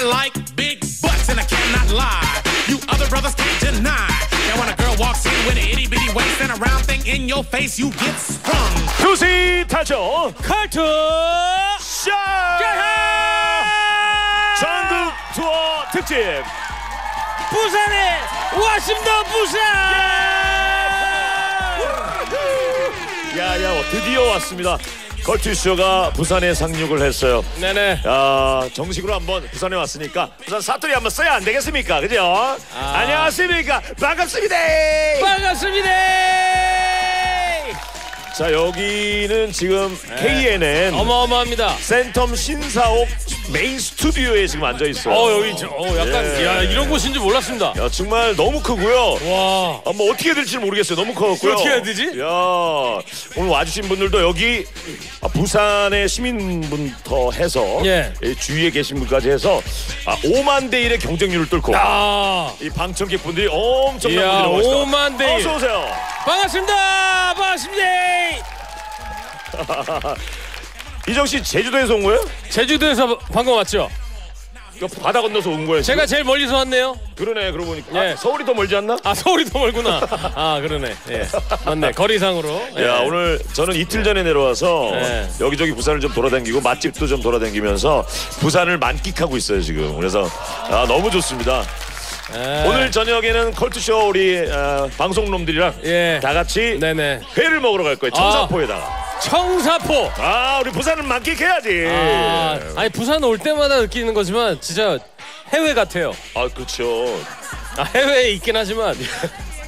I like big butts and I cannot lie. You other brothers can't deny. Now when a girl walks in with an itty bitty waist and a round thing in your face, you get sprung. 투시 타죠 칼투 샤 전국 투어 특집 부산에 왔습니다 부산 야야 드디어 왔습니다 걸투쇼가 부산에 상륙을 했어요. 네네. 야 정식으로 한번 부산에 왔으니까 부산 사투리 한번 써야 안 되겠습니까? 그죠? 안녕하십니까? 반갑습니다. 반갑습니다. 자 여기는 지금 KNN 어마어마합니다. 센텀 신사옥 메인 스튜디오에 지금 앉아 있어요 어 여기 저, 어 약간 예. 야 이런 곳인 줄 몰랐습니다 야 정말 너무 크고요 와 아, 뭐 어떻게 될지 모르겠어요. 너무 커갖고요. 어떻게 해야 되지? 야 오늘 와주신 분들도 여기 아, 부산의 시민분부터 해서 예. 이 주위에 계신 분까지 해서 아, 5만 대 1의 경쟁률을 뚫고 아, 이 방청객 분들이 엄청난 분들이 오시다. 5만 대 일. 어서 오세요. 반갑습니다 반갑습니다 이정 씨 제주도에서 온 거예요? 제주도에서 방금 왔죠 그 바다 건너서 온 거예요? 제가? 제일 멀리서 왔네요 그러네 그러고 보니까 예. 아, 서울이 더 멀지 않나? 아 서울이 더 멀구나 아 그러네 예 맞네 거리상으로 예. 야 오늘 저는 이틀 전에 내려와서 네. 여기저기 부산을 좀 돌아다니고 맛집도 좀 돌아다니면서 부산을 만끽하고 있어요 지금 그래서 아, 너무 좋습니다 예. 오늘 저녁에는 컬투쇼 우리 어, 방송놈들이랑 예. 다 같이 네네. 회를 먹으러 갈 거예요. 청사포에다가. 청사포. 아 우리 부산을 만끽해야지. 아, 아니 부산 올 때마다 느끼는 거지만 진짜 해외 같아요. 아 그렇죠. 아, 해외에 있긴 하지만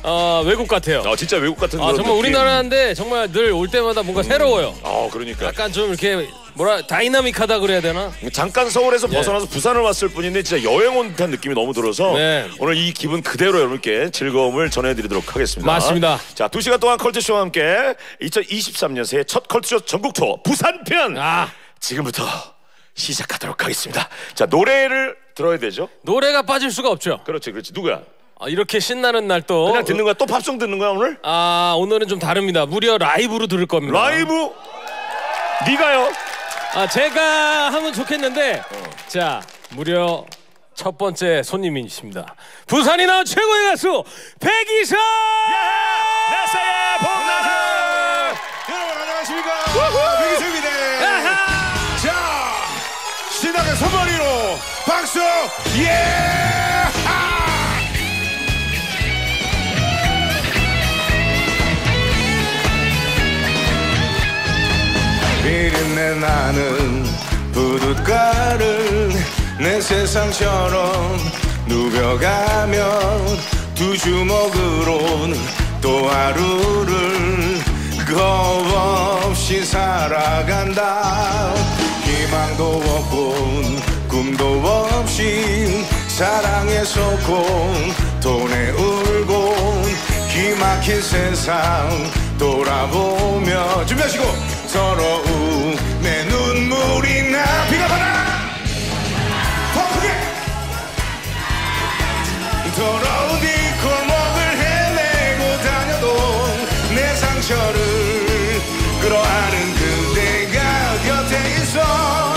어, 외국 같아요. 아 진짜 외국 같은 아 그런 정말 느낌. 우리나라인데 정말 늘 올 때마다 뭔가 새로워요. 아 그러니까 약간 좀 이렇게 뭐라 다이나믹하다 그래야 되나? 잠깐 서울에서 예. 벗어나서 부산을 왔을 뿐인데 진짜 여행 온 듯한 느낌이 너무 들어서 네. 오늘 이 기분 그대로 여러분께 즐거움을 전해드리도록 하겠습니다. 맞습니다. 자, 두 시간 동안 컬투쇼와 함께 2023년 새해 첫 컬투쇼 전국 투어 부산편 아 지금부터 시작하도록 하겠습니다. 자, 노래를 들어야 되죠? 노래가 빠질 수가 없죠. 그렇지, 그렇지. 누구야? 아, 이렇게 신나는 날 또. 그냥 듣는 거야? 또 팝송 듣는 거야 오늘? 아 오늘은 좀 다릅니다. 무려 라이브로 들을 겁니다. 라이브? 네가요? 아 제가 하면 좋겠는데 자 무려 첫 번째 손님이십니다. 부산이 나온 최고의 가수 백이사. 나사야 복나사! 여러분 안녕하십니까 백이수입니다 자 신나게 손머리로 박수 예 나는 부둣가를 내 세상처럼 누벼가면 두 주먹으론 또 하루를 겁 없이 살아간다. 희망도 없고 꿈도 없이 사랑에서 곤 돈에 울고 기막힌 세상 돌아보며 준비하시고 서러운 내 눈물이 나 비가 바라 더 크게! 더러운 이 골목을 헤매고 다녀도 내 상처를 끌어안은 그대가 곁에 있어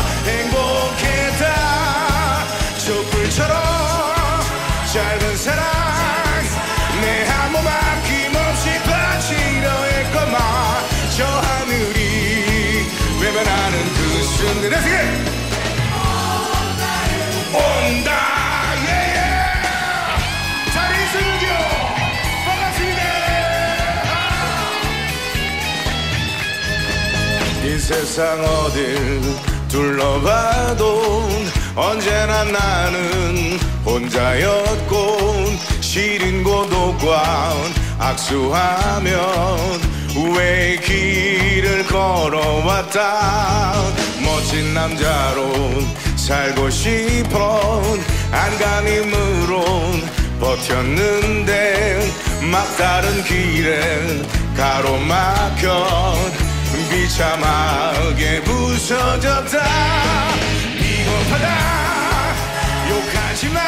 세상 어딜 둘러봐도 언제나 나는 혼자였고 시린 고독과 악수하면 왜 길을 걸어왔다. 멋진 남자로 살고 싶어 안간힘으로 버텼는데 막다른 길엔 가로막혀 비참하게 부서졌다. 비겁하다. 욕하지마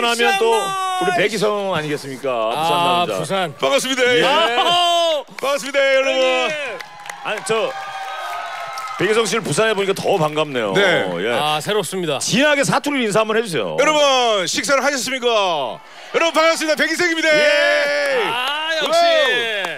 부산하면 또 우리 백이성 아니겠습니까? 부산 아 남자. 부산. 반갑습니다 아, 반갑습니다 여러분 아니 저 백이성 씨를 부산에 보니까 더 반갑네요. 네. 예. 아 새롭습니다. 진하게 사투리 인사 한번 해주세요. 여러분 식사를 하셨습니까? 여러분 반갑습니다 백이생입니다 아 역시.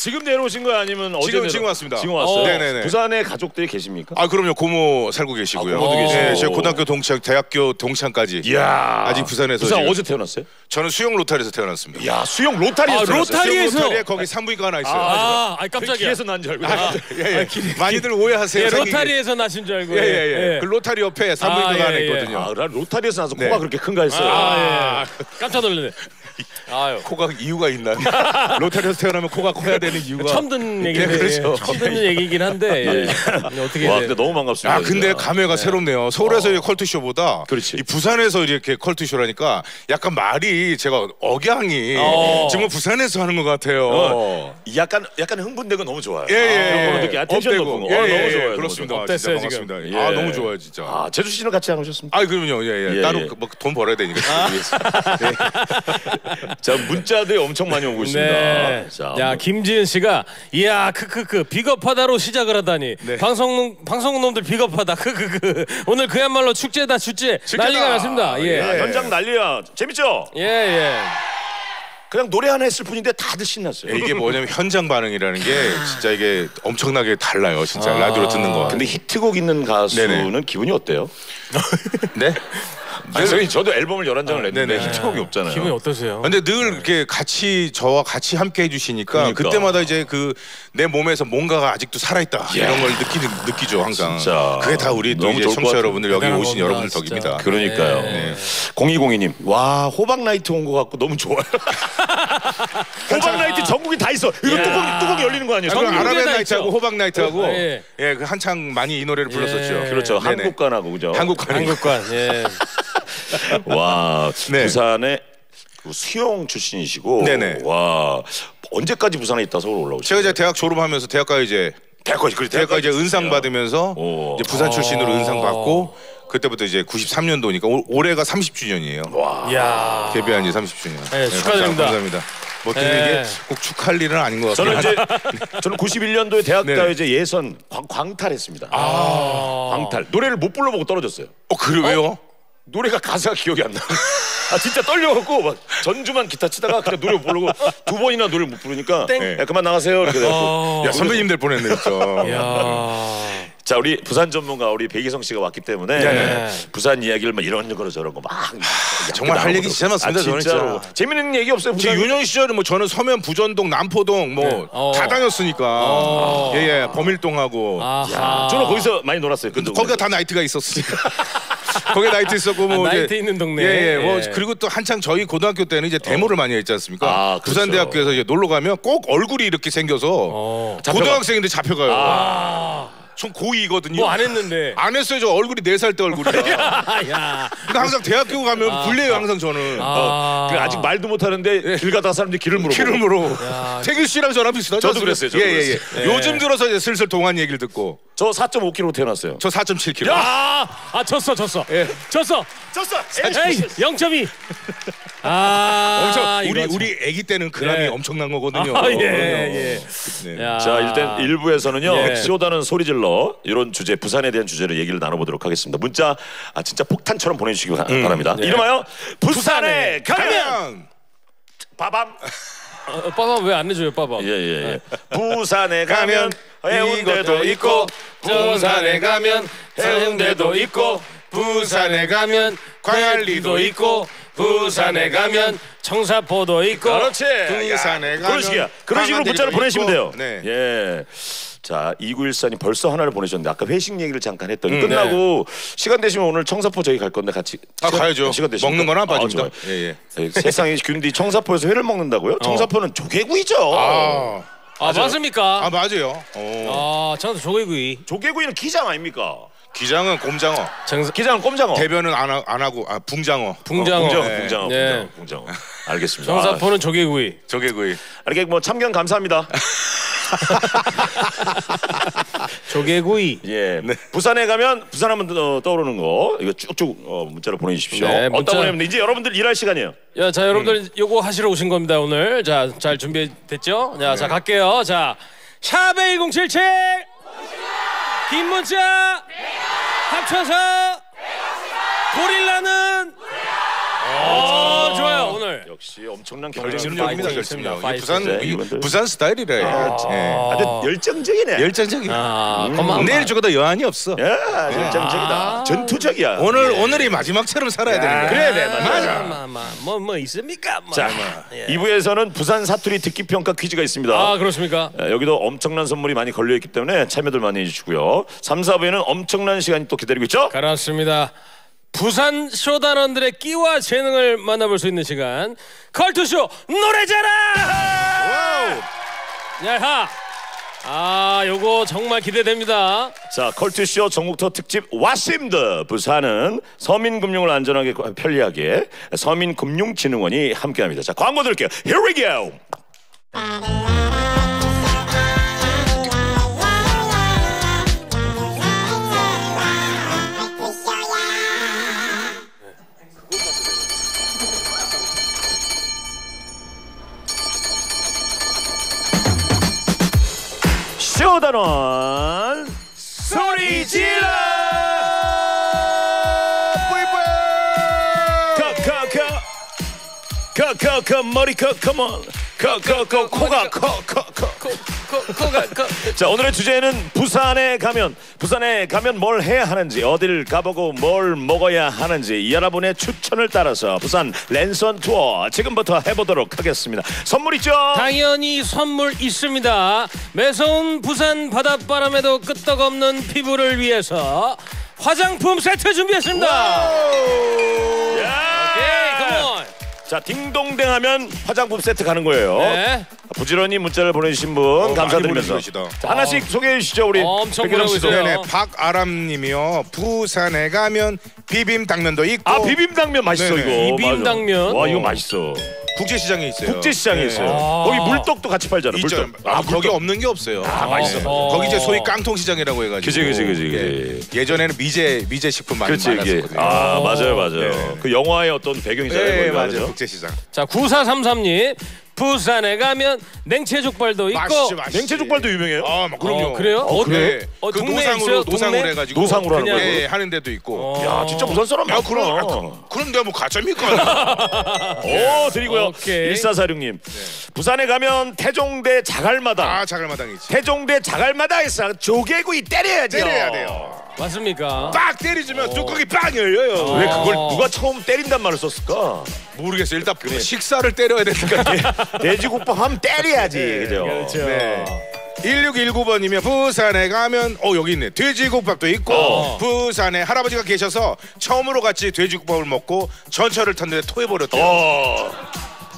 지금 내려오신 거예요 아니면 어제 지금- 내려- 지금 왔습니다. 지금 왔어요. 어. 네네네. 부산에 가족들이 계십니까? 아 그럼요 고모 살고 계시고요 아, 고모도 계시고. 네, 제 고등학교 동창 대학교 동창까지 이야. 아직 부산에서 부산 지금- 어제 태어났어요? 저는 수영 로타리에서 태어났습니다 야 수영 로타리에서 아, 태어났어요. 로타리- 수영 로타리에서- 로타리에 거기 산부인과 하나 있어요 아, 아그 깜짝이야. 길에서 난 줄 알고. 예, 예. 많이들 오해하세요 예. 로타리에서 나신 줄 알고. 예, 예, 예. 그 로타리 옆에 산부인과가 아, 하나 예, 예. 있거든요 아, 나 로타리에서 나서 네. 코가 그렇게 큰가 했어요. 아, 예. 깜짝 놀랐네. 아유. 코가 이유가 있나 로타리에서 태어나면 코가 커야 되는 이유가 처음 듣는 얘기인데 예, 그렇죠. 처음 듣는 얘기긴 한데 예. 어떻게 와 돼? 근데 너무 반갑습니다. 아 근데. 감회가 새롭네요. 서울에서 이 컬투쇼보다 그렇지. 이 부산에서 이렇게 컬투쇼라니까 약간 말이 제가 억양이 어. 정말 부산에서 하는 것 같아요. 어, 약간 약간 흥분되고 너무 좋아요. 예, 예, 그런 예. 느낌. 아, 텐션. 높은 거. 예, 아, 예, 너무 예, 좋아요. 그렇습니다. 너무 어땠어요, 진짜 지금? 반갑습니다. 예. 아 너무 좋아요 진짜. 좋아요. 아 제주 씨는 같이 안 오셨습니까? 아 그럼요. 예, 예. 예, 따로 예. 뭐돈 벌어야 되니까. 자 문자들이 엄청 많이 오고 있습니다. 네. 자, 야 뭐- 김지은 씨가 이야 크크크 비겁하다로 시작을 하다니 네. 방송 방송 놈들 비겁하다 크크크 오늘 그야말로 축제다 축제 난리가 났습니다. 예. 야, 현장 난리야. 재밌죠? 예, 예. 그냥 노래 하나 했을 뿐인데 다들 신났어요. 이게 뭐냐면 현장 반응이라는 게 진짜 이게 엄청나게 달라요. 진짜 아. 라디오로 듣는 거. 근데 히트곡 있는 가수는 네네. 기분이 어때요? 네. 아니, 저희 저도 앨범을 11장을 냈는데 네네. 히트곡이 없잖아요. 기분이 어떠세요? 근데 늘 이렇게 같이 저와 같이 함께 해주시니까 그러니까. 그때마다 이제 그 내 몸에서 뭔가가 아직도 살아있다 이런 걸 느끼는 느끼죠 항상. 진짜. 그게 다 우리 또 너무 이제 좋을 것 청취자. 여러분들 여기 대단한 오신 겁니다, 여러분들 진짜. 덕입니다. 그러니까요. 네. 0202님, 와 호박 나이트 온 것 같고 너무 좋아요. 호박 나이트 전국이 다 있어. 이거 야. 뚜껑이 뚜껑이 열리는 거 아니에요? 아, 그럼 다 나이트하고. 호박 나이트하고 예. 예, 그 한창 많이 이 노래를 불렀었죠. 예. 그렇죠. 네네. 한국관하고 그죠? 한국관. 한국관. 예. 와 네. 부산의 그 수영 출신이시고 네네. 와 언제까지 부산에 있다 서울 올라오시죠? 제가 이제 대학 졸업하면서 대학가 이제 대학까지 그래 대학가 이제 은상. 받으면서 오. 이제 부산 출신으로 아. 은상 받고 그때부터 이제 93년도니까 올해가 30주년이에요. 와. 야. 데뷔한 지 30주년. 네, 축하드립니다. 감사합니다. 뭐 어떻게 네. 이게 꼭 축하할 일은 아닌 것 같아요. 저는 이제 저는 91년도에 대학가. 이제 예선 광, 광탈했습니다. 아. 광탈 노래를 못 불러보고 떨어졌어요. 어 그래 왜요? 노래가 가사가 기억이 안 나. 아 진짜 떨려갖고 막 전주만 기타 치다가 그냥 노래 못 부르고 두 번이나 노래 못 부르니까 땡. 야 그만 나가세요 이렇게 어. 야 선배님 될 뻔했네 진짜. 야. 자 우리 부산 전문가 우리 배기성 씨가 왔기 때문에 네. 부산 이야기를 막 이런 거로 저런 거막 정말 할 얘기 진짜 많습니다, 저는 진짜로 진짜. 재밌는 얘기 없어요 제 부산 유년 시절에 뭐 저는 서면 부전동 남포동 뭐다 어. 다녔으니까 예예 범일동하고 아하. 저는 거기서 많이 놀았어요 근데 거기가 다 나이트가 있었으니까 거기 나이트 있었고 뭐 아, 나이트 있는 동네. 예 예 뭐 예. 그리고 또 한창 저희 고등학교 때는 이제 데모를 많이 했지 않습니까? 아, 그렇죠. 부산대학교에서 이제 놀러 가면 꼭 얼굴이 이렇게 생겨서 어. 고등학생인데 잡혀가요. 전 고2거든요. 뭐 안 했는데. 안 했어요. 저 얼굴이 네살때 얼굴이야. 야. 근데 항상 대학교 가면 불려요 항상 저는. 아. 그 아직 말도 못 하는데 길 가다가 사람들이 길을 물어보고 기름으로 태규 씨랑 저랑 비슷하죠. 저도 그랬어요, 저도 예, 예, 예. 그랬어요. 요즘 들어서 이제 슬슬 동안 얘기를 듣고 저 4.5kg 태어났어요 저 4.7kg. 아, 아 졌어 졌어. 예. 졌어. 졌어 에이 0.2. 아. 엄청 우리 이거 참. 우리 아기 때는 그람이 예. 엄청난 거거든요. 아, 예. 예. 네. 야. 자 일단 1부에서는요 예. 시오다는 소리 질러 이런 주제 부산에 대한 주제로 얘기를 나눠보도록 하겠습니다. 문자 아 진짜 폭탄처럼 보내주시기 바- 바랍니다. 네. 이름하여 부산에 부산에 가면! 가면! 빠밤! 어, 빠밤 왜 안 내줘요 빠밤? 예예예. 부산에 가면 해운대도 있고 부산에 가면 해운대도 있고 부산에 가면 광안리도 있고 부산에 가면 청사포도 있고 그렇지. 부산에 야, 가면 그런 식이야. 그런 식으로 문자를 보내시면 있고. 돼요. 네. 예. 자 2914님 벌써 하나를 보내셨는데 아까 회식 얘기를 잠깐 했더니 음, 끝나고 시간 되시면 오늘 청사포 저희 갈 건데 같이 아 시간, 가야죠. 시간 되시면 먹는 거나 아, 빠집니다. 좋아요. 예, 예. 예, 세상에 균디 청사포에서 회를 먹는다고요? 청사포는 조개구이죠. 아, 아 맞습니까? 아 맞아요. 어. 아 저는 조개구이. 조개구이는 기장 아닙니까? 기장은 곰장어, 정사 기장은 꼼장어. 대변은 안, 하, 안 하고 아 붕장어. 붕장어. 붕장어, 네. 붕장어, 네. 붕장어, 붕장어. 알겠습니다. 정사포는 조개구이. 조개구이. 아, 이렇게 뭐 참견 감사합니다. 조개구이. 예. 부산에 가면 부산 하면 어, 떠오르는 거 이거 쭉쭉 어, 문자로 보내주십시오. 네, 문자. 어떤 보내면 이제 여러분들 일할 시간이에요. 야, 자 여러분들 요거 하시러 오신 겁니다 오늘. 자, 잘 준비됐죠? 자, 자 갈게요. 자, 샵의 1077. 긴 문자. 합쳐서. 고릴라는. 오늘. 역시 엄청난. 파이팅. 있습니다. 이게 부산. 이 이분들. 부산 스타일이래. 예. 아주 열정적이네. 열정적이야. 아, 고마워. 내일 죽어도 여한이 없어. 야, 열정적이다. 아. 전투적이야. 오늘 오늘 이 마지막처럼 살아야 되는 거야. 그래, 네, 맞아. 맞아. 뭐, 뭐 있습니까? 뭐. 자, 예. 2부에서는 부산 사투리 듣기 평가 퀴즈가 있습니다. 아, 그렇습니까? 예, 여기도 엄청난 선물이 많이 걸려 있기 때문에 참여들 많이 해주시고요. 3, 4부에는 엄청난 시간이 또 기다리고 있죠. 그렇습니다. 부산 쇼단원들의 끼와 재능을 만나볼 수 있는 시간. 컬투쇼 노래자랑! 야하! 아 요거 정말 기대됩니다. 자, 컬투쇼 전국토 특집 와심드. 부산은 서민금융을 안전하게 편리하게 서민금융진흥원이 함께합니다. 자, 광고 들을게요. Here we go. 단원 소리 질러! 커커커 머리 커 come on 커커커 코가 커커커. 코가 코, 자 오늘의 주제는 부산에 가면 부산에 가면 뭘 해야 하는지 어딜 가보고 뭘 먹어야 하는지 이 여러분의 추천을 따라서 부산 랜선 투어 지금부터 해보도록 하겠습니다. 선물 있죠? 당연히 선물 있습니다. 매서운 부산 바닷바람에도 끄떡없는 피부를 위해서 화장품 세트 준비했습니다. 야! 오케이 컴온 자 딩동댕 하면 화장품 세트 가는 거예요 네. 부지런히 문자를 보내주신 분 어, 감사드리면서. 자, 하나씩 소개해 주시죠 우리 엄청 백기정 보내고. 있어요. 네네 박아람님이요. 부산에 가면 비빔 당면도 있고 아 비빔당면 맛있어 네네. 이거 비빔당면. 맞아. 와 이거 어. 맛있어 국제시장에 있어요. 국제시장에 네. 있어요 아. 거기 물떡도 같이 팔잖아 있죠. 물떡 아, 거기 물떡. 없는 게 없어요. 아, 맛있어. 어. 거기 이제 소위 깡통시장이라고 해가지고. 그지, 그지, 그지, 그지. 예. 예전에는 미제 미제 식품 많이 이게 많았었거든요. 아 맞아요 맞아요 네. 그 영화의 어떤 배경이잖아요 네, 맞아요. 국제시장. 자 9433님 부산에 가면 냉채 족발도 있고 맛있지, 맛있지. 냉채 족발도 유명해요 아, 뭐 그럼요. 어, 그래요? 어, 어디- 그래. 어, 그 동네에 노상으로 있어요? 노상으로 동네? 해가지고 노상으로 하는 거예요? 예, 하는 데도 있고. 어. 야 진짜 부산 사람 야, 그럼 아, 그, 그럼 내가 뭐 가짜입니까? 오 드리고요 오케이. 1446님 부산에 가면 태종대 자갈마당 아, 자갈마당이지. 태종대 자갈마당에서 조개구이 때려야죠 때려야 돼요. 맞습니까? 빡 때리주면 뚜껑이 빵 열려요. 왜 그걸 누가 처음 때린단 말을 썼을까 모르겠어요. 일단 식사를 때려야 되니까. 돼지국밥 하면 때려야지 그죠 그렇죠. 네. 1619번이면 부산에 가면 어 여기 있네 돼지국밥도 있고 어. 부산에 할아버지가 계셔서 처음으로 같이 돼지국밥을 먹고 전철을 탔는데 토해버렸대요 어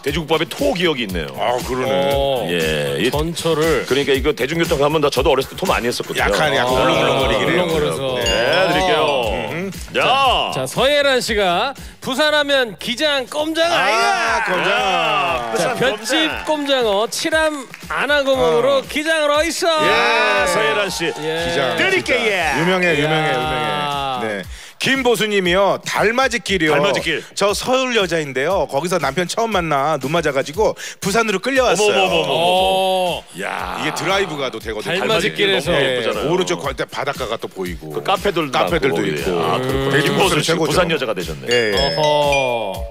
돼지국밥에 토 기억이 있네요 아 그러네 어, 예 이- 전철을 그러니까 이거 대중교통 가면 나 저도 어렸을 때 토 많이 했었거든요 약간 약간 아, 울렁울렁거리긴 해요 울렁거려서. 네. 네 드릴게요 자, 자 서예란 씨가 부산하면 기장 꼼장 아이가 아 꼼장 아, 자, 부산 볏집 꼼장. 꼼장어 칠함 안하고먹으로 기장을 어있어 예 서예란 씨 예. 기장 드릴게요 진짜. 예. 유명해 유명해 야. 유명해 네. 김보수님이요 달맞이길이요 달맞이길. 저 서울 여자인데요 거기서 남편 처음 만나 눈 맞아가지고 부산으로 끌려왔어요 어머머머머. 어, 야 이게 드라이브가 또 되거든요 달맞이길에서. 너무 네, 예쁘잖아요. 오른쪽 갈때 바닷가가 또 보이고 그 카페들도 카페들도 많고 있고. 아 돼지국밥도 김보수 씨 최고죠. 부산 여자가 되셨네 예, 예. 어허.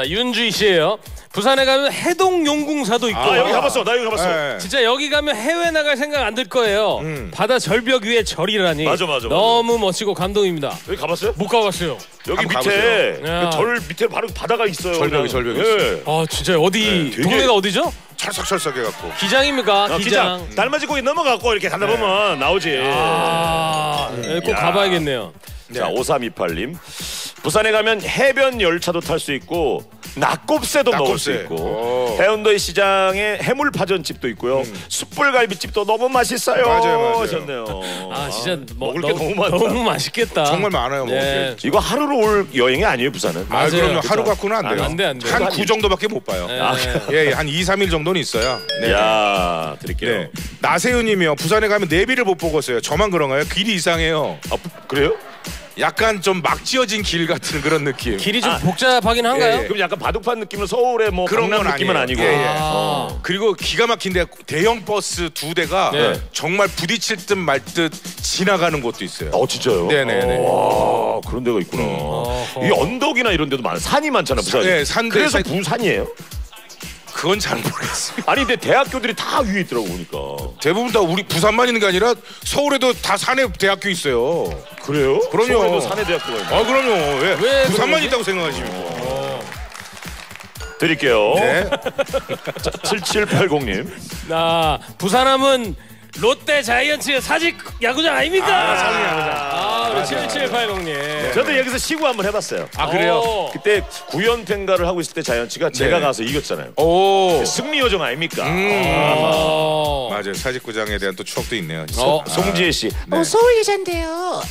자 윤주희 씨예요 부산에 가면 해동 용궁사도 있고 아 여기 가봤어 나 여기 가봤어 예. 진짜 여기 가면 해외 나갈 생각 안 들 거예요. 바다 절벽 위에 절이라니. 음. 맞아, 맞아, 맞아. 너무 멋지고 감동입니다. 여기 가봤어요? 못 가봤어요. 여기 밑에 가보세요. 그절 밑에 바로 바다가 있어요 절벽이. 절벽이 예. 아 진짜 어디 네, 동네가 어디죠? 철썩철썩 해갖고. 기장입니까? 어, 기장. 기장 달맞이 고기 넘어가고 이렇게 가다 보면 나오지. 아, 네, 꼭 야. 가봐야겠네요. 자 5328님 부산에 가면 해변 열차도 탈 수 있고 낙곱새도 먹을 수 낙곱새. 있고 오. 해운도의 시장에 해물 파전집도 있고요 숯불갈비집도 너무 맛있어요 음. 맞아요, 맞아요. 하셨네요 아, 진짜 뭐, 먹을 게 너무 많다 너무 맛있겠다. 정말 많아요, 먹을 네. 이거 하루로 올 여행이 아니에요 부산은 아, 맞아요. 그쵸. 하루 갖고는 안 돼요. 안 돼, 안 돼. 한9 정도밖에 못 봐요. 네. 예, 예, 한 2, 3일 정도는 있어요. 네. 야 드릴게요 네. 나세윤 님이요. 부산에 가면 내비를 못 보겠어요. 저만 그런가요? 길이 이상해요. 아, 그래요? 약간 좀 막 지어진 길 같은 그런 느낌. 길이 좀 복잡하긴 한가요? 예, 예. 그럼 약간 바둑판 느낌은 서울의 뭐 그런 강남 건 느낌은 아니에요. 아니고 예, 예. 아. 그리고 기가 막힌 데 대형 버스 두 대가 네. 정말 부딪힐 듯 말 듯 지나가는 곳도 있어요. 어 진짜요? 네네네. 와 그런 데가 있구나. 어허. 이 언덕이나 이런 데도 많아. 산이 많잖아 부산. 네, 산들 그래서 산- 부산이에요? 그건 잘 모르겠어요. 아니 근데 대학교들이 다 위에 있더라고 보니까. 대부분 다 우리 부산만 있는 게 아니라 서울에도 다 산에 대학교 있어요. 그래요? 그럼요. 서울에도 산에 대학교가 있네. 아 그럼요. 왜? 왜 부산만 그러지? 있다고 생각하십니까? 드릴게요. 네. 7780님. 아, 부산함은 롯데 자이언츠 사직 야구장 아닙니까? 사직 야구장. 아, 우리 7780님. 저도 여기서 시구 한번 해봤어요. 아 그래요? 오. 그때 구연팬가를 하고 있을 때 자이언츠가 제가 네. 가서 이겼잖아요. 오. 승리 요정 아닙니까? 어. 맞아요. 사직구장에 대한 또 추억도 있네요. 어. 송지혜 씨. 어, 서울 여잔데요.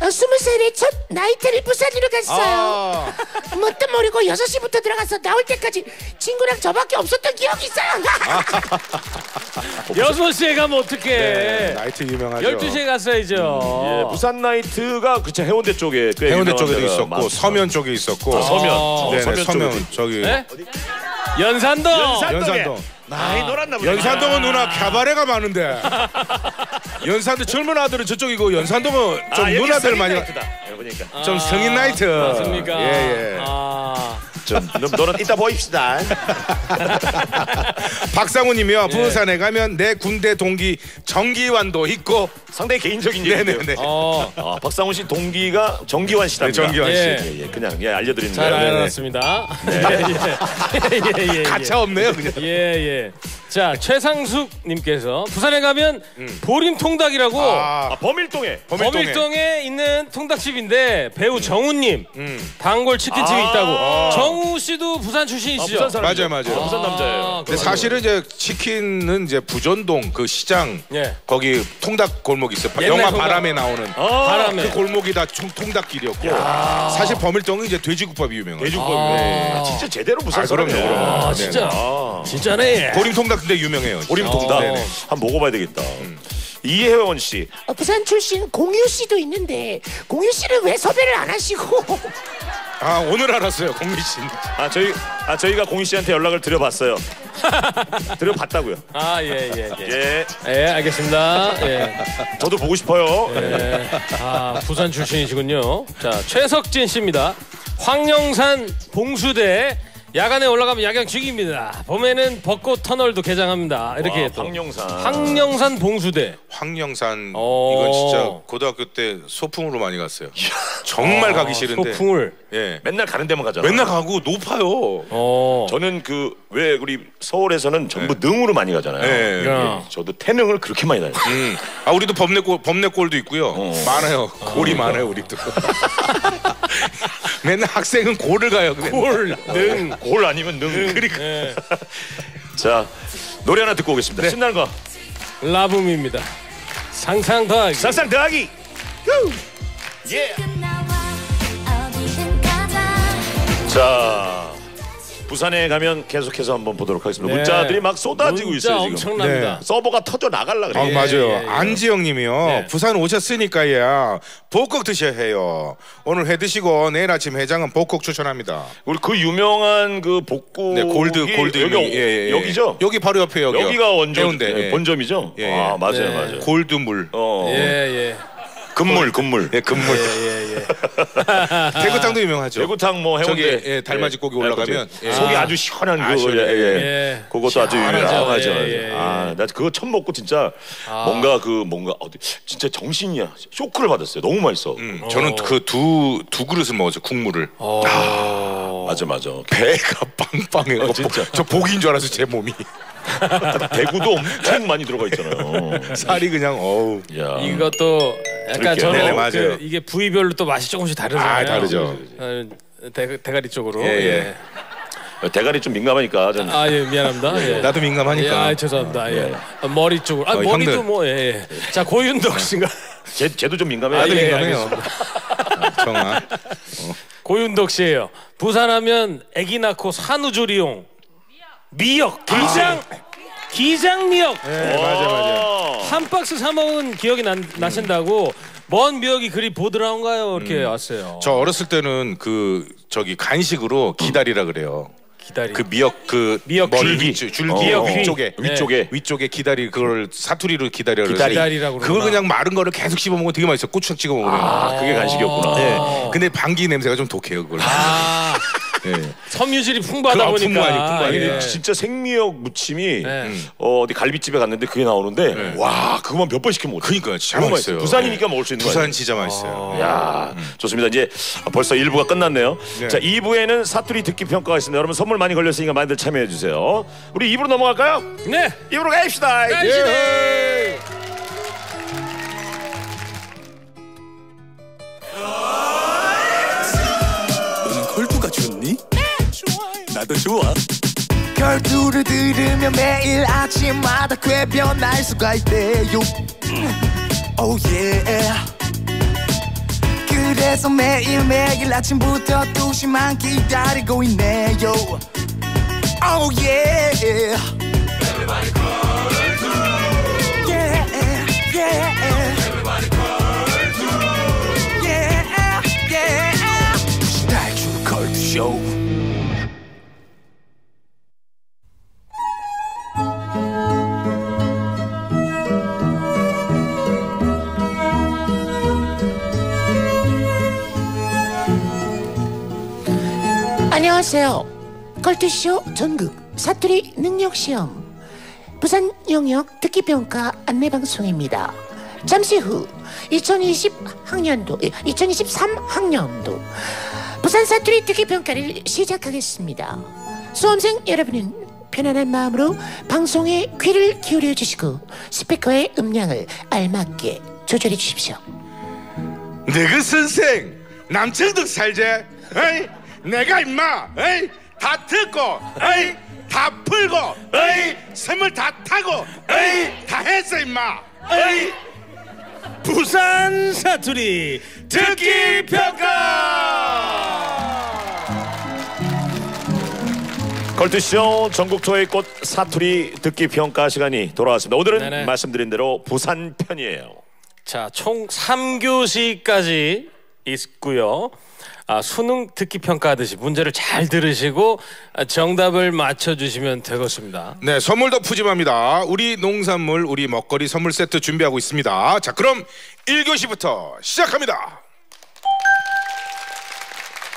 어, 스무 살에 첫 나이트를 부산으로 갔어요. 아, 뭣도 모르고 여섯 시부터 들어가서 나올 때까지 친구랑 저밖에 없었던 기억이 있어요. 여섯 시에 가면 어 떡해. 네, 나이트 유명하죠. 12시에 갔어야죠. 예, 부산 나이트가 그쵸 해운대 쪽에 꽤 해운대 유명한 쪽에도 데가 있었고 많습니다. 서면 쪽에 있었고 아, 서면. 어, 네네, 서면 서면, 쪽에도 저기 네? 연산동. 연산동에 연산동. 많이 놀았나 보네. 연산동은 누나 캬바레가 많은데 연산동 젊은 아들은 저쪽이고 연산동은 좀 아, 여기 누나들 많이 나이트다. 여기 보니까. 좀 성인 나이트 맞습니까? 예 예 아. 좀 너, 너는 이따 보입시다. 박상우님이요 부산에 가면 내 군대 동기 정기환도 있고 상당히 개인적인 얘기인데요. 네네네 어. 아, 박상훈 씨 동기가 정기환 씨답니다. 네, 정기환 씨. 예, 예, 그냥 예, 알려드리는 잘 거예요. 네네. 알았습니다. 예, 예. 예, 예, 예. 가차 없네요 그냥 예, 예. 자, 최상숙 님께서 부산에 가면 보림 통닭이라고 아, 아, 범일동에 범일동에. 범일동에 있는 통닭집인데 배우 정우 님 단골 치킨집이 아. 있다고. 정우 씨도 부산 출신이시죠? 부산 사람이죠. 맞아요, 맞아요. 아, 부산 남자예요. 근데 사실은 이제 치킨은 이제 부전동 그 시장 예. 거기 통닭 골목 있어요. 옛날 영화 통닭. 바람에 나오는 아, 바람에. 그 골목이 다 총- 통닭길이었고 사실 범일동은 이제 돼지국밥이 유명해요. 돼지국밥이네. 아, 진짜 제대로 부산 아, 그럼요, 사람이네. 그럼요. 아, 네, 진짜. 아, 진짜네. 보림 통닭 근데 유명해요. 진짜. 보림 통닭. 네네. 한번 먹어봐야 되겠다. 이혜원 씨. 어, 부산 출신 공유 씨도 있는데 공유 씨는 왜 섭외를 안 하시고? 아 오늘 알았어요 공미 씨. 아 저희 아 저희가 공희 씨한테 연락을 드려봤어요. 드려봤다고요. 아, 예, 예, 예. 예, 예, 알겠습니다. 예. 저도 보고 싶어요. 예. 아, 부산 출신이시군요. 자, 최석진 씨입니다. 황령산 봉수대 야간에 올라가면 야경 죽입니다. 봄에는 벚꽃 터널도 개장합니다. 이렇게 와, 또 황령산. 황령산 봉수대. 황령산 오. 이건 진짜 고등학교 때 소풍으로 많이 갔어요. 정말 가기 싫은데. 소풍을. 예. 맨날 가는 데만 가잖아. 맨날 가고 높아요. 어. 저는 그 왜 우리 서울에서는 전부 능으로 많이 가잖아요. 네. 야. 저도 태능을 그렇게 많이 다녀요. 음. 아 우리도 범내골 범내골도 있고요. 어. 많아요. 골이 많아요 우리도. 맨날 학생은 골을 가요. 골. 능, 골 아니면 능. 그러니까. 예. 자 노래 하나 듣고 오겠습니다. 신나는 거. 라붐입니다. 상상 더하기. 상상 더하기. 예. 자 부산에 가면 계속해서 한번 보도록 하겠습니다. 네. 문자들이 막 쏟아지고 문자 있어요 지금. 엄청납니다. 서버가 터져 나갈라 아 그래요. 맞아요. 예, 예. 안지영님이요. 네. 부산 오셨으니까야 복국 드셔야 해요. 오늘 회 드시고 내일 아침 해장은 복국 추천합니다. 우리 그 유명한 그 복고 네 골드 골드 여기 예, 예, 예. 여기죠? 여기 바로 옆에 여기. 여기가 원조 해운대. 예, 예. 본점이죠? 예, 예. 아 맞아요 네. 맞아요. 골드물. 어 예, 예. 금물 금물. 예, 금물. 예, 예. 대구탕도 유명하죠. 대구탕 뭐 해운대 예, 달맞이 고기 올라가면? 예. 속이 아. 아주 시원한 아, 그거 시원해. 예, 예. 예. 그것도 아주 시원하죠. 유명하죠. 예, 예, 예. 아나 그거 처음 먹고 진짜 뭔가 그 뭔가 어디 진짜 정신이야 쇼크를 받았어요. 너무 맛있어. 음, 저는 그 두두 그릇을 먹었어요. 국물을. 어. 맞아 맞아. 배가 빵빵해. 어, 진짜. 저 복인 줄 알았어 제 몸이. 대구도 엄청 많이 들어가 있잖아요. 살이 그냥 어우. 야. 이것도 약간 드릴게요. 저는 네네, 그 맞아요. 이게 부위별로 또 맛이 조금씩 다르잖아요. 아, 다르죠. 어, 대, 대가리 쪽으로. 예, 예. 대가리 좀 민감하니까 전 아, 예, 미안합니다. 예. 나도 예, 민감하니까. 아, 죄송합니다. 예. 아, 머리 쪽으로. 아, 어, 머리도 형들. 뭐, 예, 예. 자, 고윤덕 씨가. 쟤, 쟤도 좀 민감해. 아, 나도 예, 민감해요. 정아. 고윤덕 씨예요. 부산하면 아기 낳고 산후조리용 미역 기장 기장 미역 네, 맞아 맞아. 어. 한 박스 사 먹은 기억이 난, 나신다고 먼 미역이 그리 보드라운가요 이렇게 왔어요. 저 어렸을 때는 그 저기 간식으로 기다리라 그래요. 기다리. 그 미역 그 미역 머리 줄기. 위- 줄기 어, 미역 휘. 위쪽에 네. 위쪽에 위쪽에 기다리 그걸 사투리로 기다려 기다리. 기다리라고 그걸 그러구나. 그냥 마른 거를 계속 씹어 먹으면 되게 맛있어. 고추장 찍어 먹으면. 아, 그게 간식이었구나. 네. 근데 방귀 냄새가 좀 독해요 그걸. 아 예. 섬유질이 풍부하다 그, 아, 보니까. 풍부하니, 풍부하니. 예. 진짜 생미역 무침이 네. 어, 어디 갈비집에 갔는데 그게 나오는데 와 그거만 몇 번 시켜 먹었어. 그러니까요. 진짜 너무 맛있어요. 부산이니까 예. 먹을 수 있는 부산 거예요. 진짜 맛있어요. 야 좋습니다. 이제 벌써 1부가 끝났네요. 네. 자 2부에는 사투리 듣기 평가가 있습니다. 여러분 선물 많이 걸렸으니까 많이들 참여해 주세요. 우리 2부로 넘어갈까요? 네. 2부로 가입시다. 간 나도 좋아. 결투를 들으며 매일 아침마다 궤변할 수가 있대요 Oh yeah 그래서 매일매일 아침부터 2시만 기다리고 있네요 Oh yeah Yeah, yeah. Yeah, yeah. 달주 걸투쇼 안녕하세요. 걸투쇼 전국 사투리 능력시험 부산 영역 듣기평가 안내방송입니다. 잠시 후 2020 학년도, 2023 학년도 부산 사투리 듣기평가를 시작하겠습니다. 수험생 여러분은 편안한 마음으로 방송에 귀를 기울여 주시고 스피커의 음량을 알맞게 조절해 주십시오. 너그 선생 남청도 살제. 에이 내가 임마 에이 다 듣고 에이 다 풀고 에이 선물 다 타고 에이 다 했어 임마 에이 부산 사투리 듣기 평가. 걸투쇼 전국 토의 꽃 사투리 듣기 평가 시간이 돌아왔습니다. 오늘은 네네. 말씀드린 대로 부산 편이에요. 자, 총 3교시까지 있고요. 아, 수능 듣기 평가하듯이 문제를 잘 들으시고 아, 정답을 맞춰 주시면 되겠습니다. 네 선물도 푸짐합니다. 우리 농산물 우리 먹거리 선물 세트 준비하고 있습니다. 자 그럼 1교시부터 시작합니다.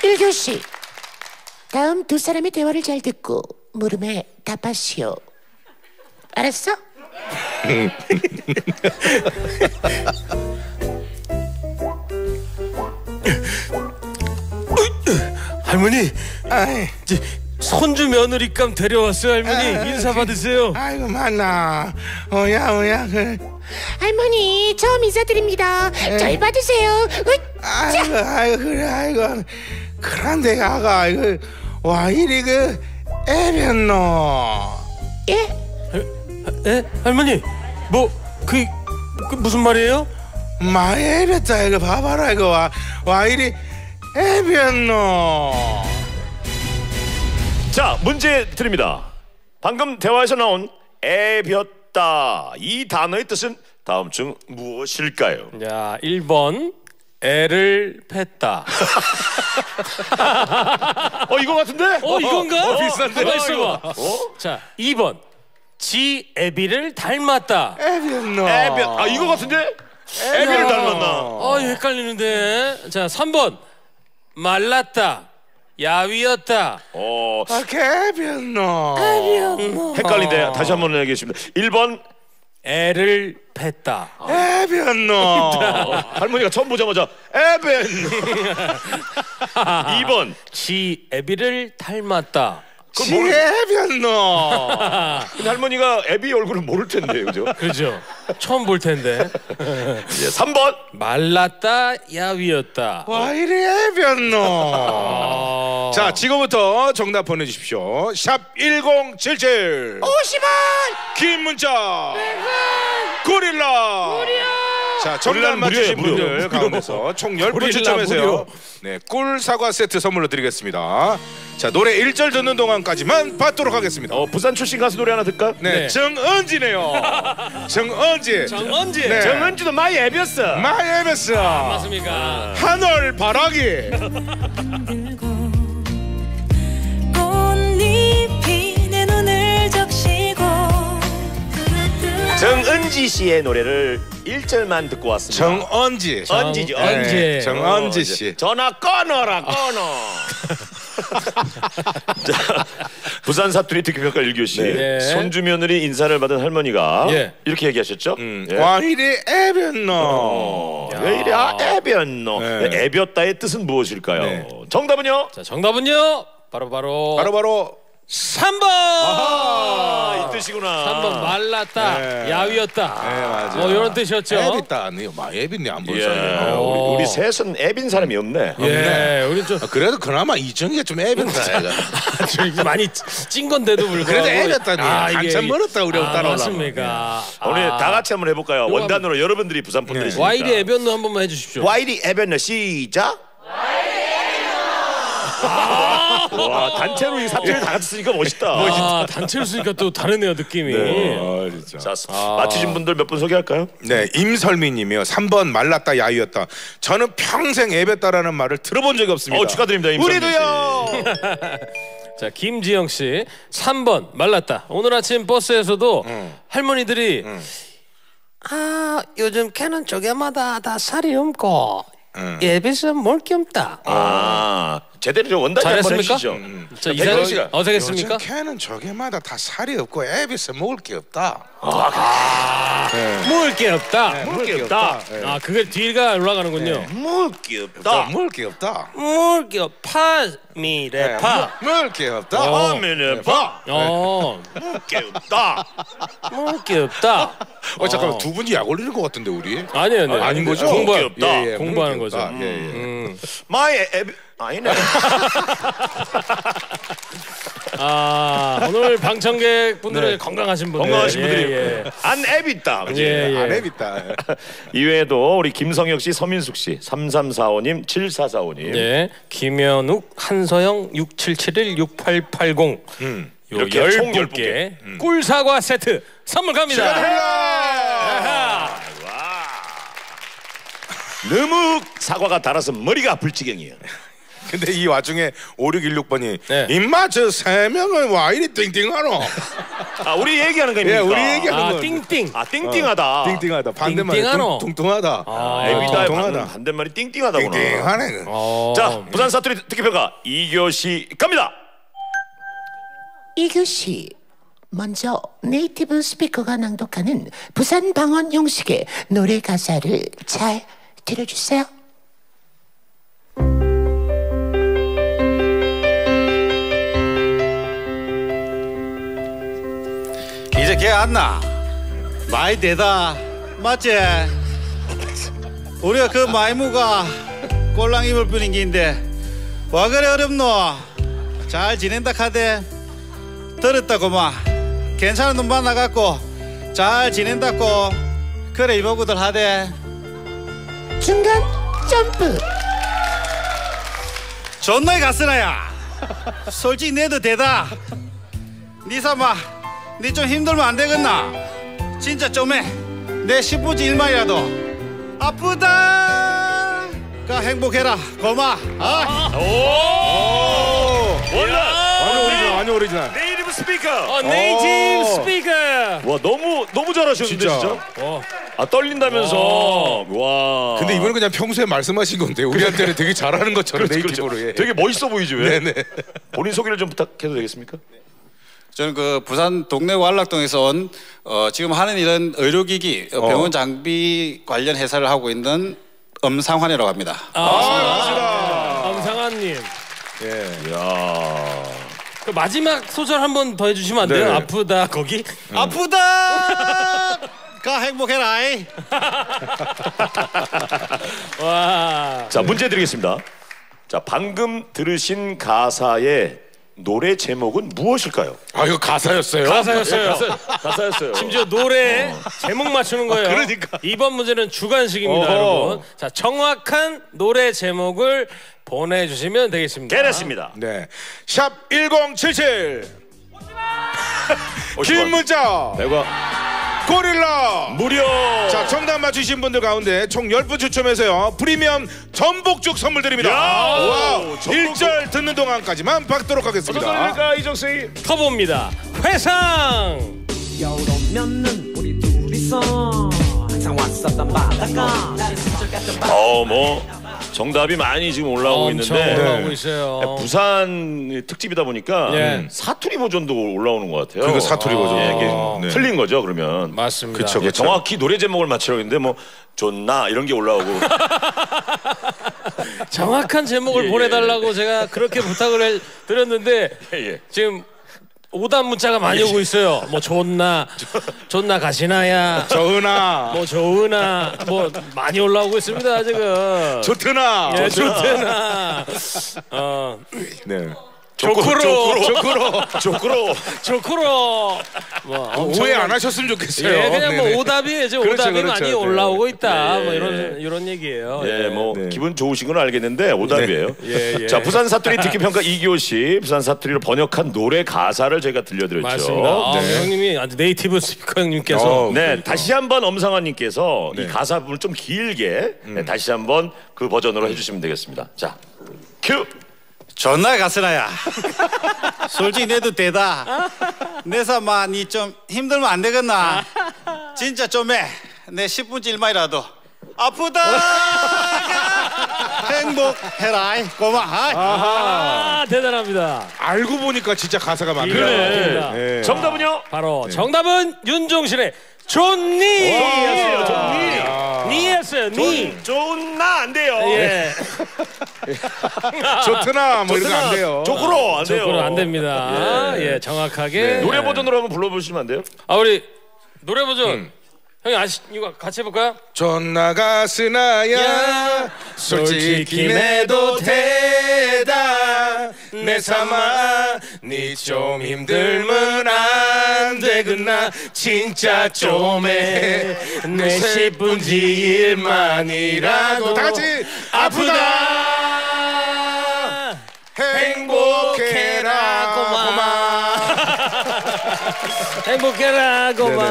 1교시 다음 두 사람의 대화를 잘 듣고 물음에 답하시오. 알았어? 할머니, 아이, 이제 손주 며느리감 데려왔어요, 할머니. 아, 인사 받으세요. 아이고 만나 어야 어야 그 할머니 처음 인사드립니다. 잘 받으세요. 으이, 아이고 아이고 그래 아이고 그런데 가가 이거 와 이리 그 애변노 예? 에? 할머니, 뭐, 그, 그 무슨 말이에요? 많이 애변다 이거 봐봐라 이거 와, 와 이리 애변노 자 문제 드립니다. 방금 대화에서 나온 애볕다 이 단어의 뜻은 다음 중 무엇일까요? 자, 1번. 애를 팼다. 어 이거 같은데? 어, 이건가? 어, 비슷한데? 가만 있어봐. 어? 자, 2번. 지 애비를 닮았다. 애변노 애볕 아 이거 같은데? 애비를 닮았나? 어, 헷갈리는데. 자, 3번. 말랐다. 야위였다. 어아 개변노 헷갈린데 다시 한 번 얘기했습니다. 1번 애를 팼다. 애변노. 어, 할머니가 처음 보자마자 에벤 2번 지 애비를 닮았다. 지애변노. 근데 할머니가 애비 얼굴을 모를 텐데 그죠? 그죠? 처음 볼 텐데. 예, 3번 말랐다 야위였다. 와 이리 애변노. 어. 자 지금부터 정답 보내주십시오. 샵 1077. 50원 긴 문자. 고릴라. 자 정답 맞추신 무료예요, 무료. 분들 무료. 가운데서 총 10분 고릴라 추첨해서요. 무료. 네, 꿀 사과 세트 선물로 드리겠습니다. 자 노래 1절 듣는 동안까지만 받도록 하겠습니다. 어, 부산 출신 가수 노래 하나 듣까? 네, 네. 정은지네요. 정은지. 정언지. 네. 정은지도 많이 애비었어 마이에메스. 맞습니까? 하늘 바라기. 들고 꽃잎이 내 눈을 적시고 정은지 씨의 노래를 1절만 듣고 왔습니다 정은지. 언지죠 언지. 네, 정은지 어, 씨. 전화 꺼너라 꺼너 자, 부산 사투리 특기평가 1교시 네. 손주 며느리 인사를 받은 할머니가 예. 이렇게 얘기하셨죠 음, 예. 와 이리 애변노. 어, 왜 이래 아, 애비었노 네. 애비었다의 뜻은 무엇일까요 네. 정답은요 자 정답은요. 바로 바로 바로 바로 3번. 아, 이 뜻이구나 3번 말랐다 네. 야위였다. 네, 맞아요. 뭐 이런 뜻이었죠. 애비다 아니요. 마 애비네 안 예, 보이세요. 우리, 우리 셋은 애빈 사람이 없네 예, 우리 좀 아, 그래도 그나마 이정이가 좀 애빈다. 애가. 좀 많이 찐 건데도 불구하고 그래도 애볐다니. 아, 이게- 한참 멀었다 우리 아, 따라오려면. 맞습니까? 오늘 아, 다 같이 한번 해볼까요 원단으로 여러분들이 부산 분들이시니까 와이리 애변도 한 번만 해주십시오. 와이리 에벤너 시작. 와 단체로 이 사투리를 다 같이 쓰니까 멋있다. 아, 단체로 쓰니까 또 다르네요 느낌이. 아, 진짜. 자 맞추신 분들 몇 분 소개할까요? 네, 임설미님이요. 3번 말랐다 야유였다. 저는 평생 애볐다라는 말을 들어본 적이 없습니다. 어 축하드립니다. 임선민 씨. 우리도요. 자 김지영 씨 3번 말랐다. 오늘 아침 버스에서도 할머니들이 아 요즘 캐는 쪼개마다 다 살이 없고 예비서 몰게 없다. 아 제대로 좀 원단이 한번 잘했습니까? 해주시죠. 자 씨가. 어색했습니까? 요즘 캐는 저게마다 다 살이 없고 애비서 먹을 게 없다. 먹을 게 없다. 먹을 게 없다. 아 그게 뒤가 올라가는군요. 먹을 게또 없다. 먹을 게 없다. 먹을 게 파, 미래 파. 먹을 게 없다. 봐. 어, 먹을 게 없다. 먹을 게 없다. 어 잠깐만 두 분이 약 올리는 것 같은데 우리? 아니에요, 네. 아닌 거죠? 공부 없다. 예, 예, 공부하는 거죠. 없다. 예, 예. 음. 아니네. 아 오늘 방청객 분들은 네. 건강하신 분들, 건강하신 분들이 예, 안 애비 있다. 그지? 예, 예. 안 애비다. 이외에도 우리 김성혁 씨, 서민숙 씨, 3345님, 7445님. 네, 김현욱, 한서영, 6771, 6880. 음. 요 이렇게 총 10분께 꿀사과 세트 선물 갑니다. 너무 사과가 달아서 머리가 아플 지경이에요. 근데 이 와중에 5616번이 네. 임마 저 세 명은 와 이리 띵띵하노? 아 우리 얘기하는 거입니까? 예, 우리 얘기하는 아, 거. 띵띵. 아 띵띵하다. 띵띵하다. 반대말이 띵띵하노. 뚱- 뚱뚱하다. 아, 에비다의 뚱뚱하다. 반- 반대말이 띵띵하다구나. 띵띵하네. 어. 자 부산 사투리 특기평가 2교시 갑니다. 이교시 먼저 native speaker가 낭독하는 부산 방언 형식의 노래 가사를 잘 들어주세요. 걔 안나? 많이 되다. 맞지? 우리가 그 마이무가 꼴랑 입을 뿐인 긴데 와 그래 어렵노? 잘 지낸다 카대 들었다고마. 괜찮은 놈 만나갖고 잘 지낸다고. 그래 이모구들 하대. 중간 점프. 존나게 갔으나야. 솔직히 내도 되다. 니 삼아 니 좀 힘들면 안 되겠나 진짜 좀 해 내 10분지 일만이라도 아프다 가 행복해라 고마 아. 원라 완전 오리지널, 완전 오리지널. native speaker. 어, native 오. 스피커. 와 너무 너무 잘하셨는데 진짜. 진짜. 어. 아 떨린다면서. 와. 근데 이분은 그냥 평소에 말씀하신 건데 우리한테는 되게 잘하는 것처럼 그렇죠, 그렇죠. native로 예. 되게 멋있어 보이지 왜? 네네. 본인 소개를 좀 부탁해도 되겠습니까? 저는 그 부산 동래 완락동에서 온 어, 지금 하는 일은 의료기기 어, 병원 장비 관련 회사를 하고 있는 엄상환이라고 합니다. 엄상환님. 예. 야. 그 마지막 소절 한 번 더 해주시면 안 돼요? 네. 아프다 거기. 아프다. 가 행복해라이. 와. 자 문제 드리겠습니다. 자 방금 들으신 가사의 노래 제목은 무엇일까요? 아 이거 가사였어요. 가사였어요. 가사 였어요. 심지어 노래 제목 맞추는 거예요. 그러니까. 이번 문제는 주관식입니다, 어허. 여러분. 자, 정확한 노래 제목을 보내주시면 되겠습니다. 깨냈습니다. 네. 샵 1077. 긴 50원. 문자. 대과 고릴라. 무료. 자 정답 맞추신 분들 가운데 총 10분 추첨해서요 프리미엄 전복죽 선물 드립니다 야, wow 전복죽. 1절 듣는 동안까지만 받도록 어떤 하겠습니다 소리입니까 이정 씨? 터봅니다. 회상. 여름면은 우리 둘이서 항상 왔었던 바닷가 어뭐 정답이 많이 지금 올라오고 엄청 있는데 올라오고 있어요. 부산 특집이다 보니까 예. 사투리 버전도 올라오는 것 같아요. 그거 사투리 버전. 예, 이게 네. 틀린 거죠 그러면. 맞습니다. 그쵸, 예, 그쵸. 정확히 노래 제목을 맞추려고 했는데 뭐 좋나 이런 게 올라오고 정확한 제목을 예, 예. 보내달라고 제가 그렇게 부탁을 해- 드렸는데 예, 예. 지금 오답 문자가 많이 오고 있어요. 뭐 좋나, 좋나 가시나야, 저은아 뭐 좋으나, 뭐 많이 올라오고 있습니다 지금. 좋드나 예, 좋대나. 어, 네. 조크로, 조크로 조크로 조크로. 뭐 엄청 오해 안 하셨으면 좋겠어요 예, 그냥 네네. 뭐 오답이 이제 그렇죠, 오답이 그렇죠. 많이 네. 올라오고 있다. 네, 뭐 예, 이런 이런 얘기예요. 예, 뭐 네. 기분 좋으신 건 알겠는데 오답이에요. 예, 예. 자, 부산 사투리 듣기 평가 2교시 부산 사투리로 번역한 노래 가사를 저희가 들려드렸죠. 맞습니다. 아, 네. 형님이 아주 native speaker 형님께서 어, 네, 그러니까. 다시 한번 엄상환님께서 네. 이 가사 부분을 좀 길게 네, 다시 한번 그 버전으로 해주시면 되겠습니다. 자, 큐. 존나 가스라야. 솔직히 내도 되다. 내사마 니 좀 힘들면 안 되겠나? 진짜 좀 해. 내 10분째 일만이라도. 아프다. 행복해라. 고마. 아이. 아 대단합니다. 알고 보니까 진짜 가사가 많네요 그래. 네. 정답은요? 바로 정답은 윤종신의 존니였어요. 존니. 니였어요. 니. 좋나 안 돼요. 예. 좋드나 뭐 이런 거 안 돼요 조크로 안 돼요. 조건은 안 됩니다. 예, 정확하게. 네. 노래 버전으로 한번 불러보시면 안 돼요? 아 우리 노래 버전. 형이 아시 이거 같이 해볼까요? 존나 가스나야 솔직히 내도 되다 내 삼아 니 좀 힘들면 안 되겠나? 진짜 좀해. 내 10분 지일만이라도 다 같이 아프다. 행복해라 고마. 행복해라 고마.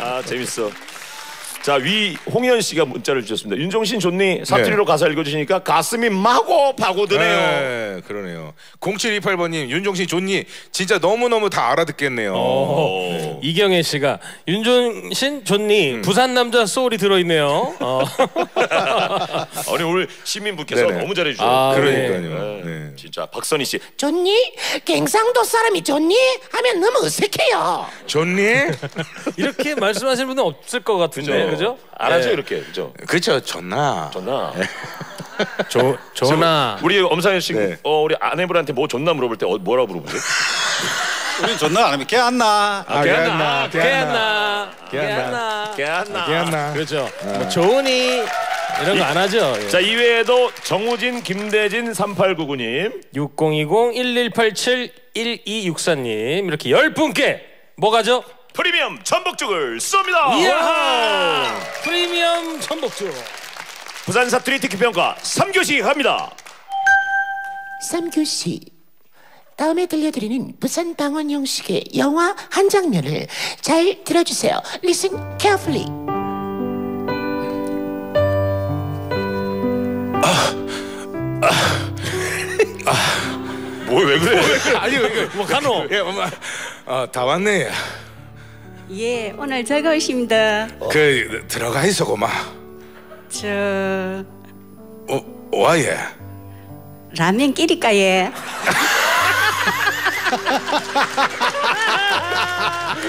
아 재밌어. 자, 위 홍현 씨가 문자를 주셨습니다. 윤종신 좋니? 사투리로 가사 읽어주시니까 가슴이 마고 파고드네요. 네, 그러네요. 0728번님, 윤종신 좋니? 진짜 너무너무 다 알아듣겠네요. 오. 이경혜 씨가 윤종신 좋니? 부산 남자 소울이 들어있네요. 어. 아니 오늘 시민분께서 네네. 너무 잘해주셔요. 아, 그러니까요. 네. 네. 진짜 박선희 씨. 좋니? 갱상도 사람이 좋니? 하면 너무 어색해요. 좋니? 이렇게 말씀하시는 분은 없을 것 같은데, 그죠? 알아죠 네. 이렇게 그죠? 그렇죠. 좋나. 좋나? 조, 조나. 우리 엄상현 씨, 네. 어, 우리 아내분한테 뭐 좋나 물어볼 때 어, 뭐라고 물어보세요? 우린 존나 안 하면 걔안 나. 아, 개안나. 개안나. 개안나. 개안나. 개안나. 개안나. 그렇죠. 뭐 좋으니 이런 거 안 하죠. 예. 자 이외에도 정우진, 김대진, 3899님 6020-1187-1264님 이렇게 열 분께 뭐 가죠? 프리미엄 전복죽을 쏩니다. 이야! 프리미엄 전복주. 부산 사투리 특기 평가 3교시 합니다. 3교시 다음에 들려드리는 부산 방언 형식의 영화 한 장면을 잘 들어주세요. Listen carefully. 뭐왜 그래? 아니, 왜, 뭐 가노? 예, 엄마. 어, 다 왔네. 예, 오늘 즐거우십니다. 그 들어가 있어, 고마. 저 어, 와 예. 라면 끓일까 예.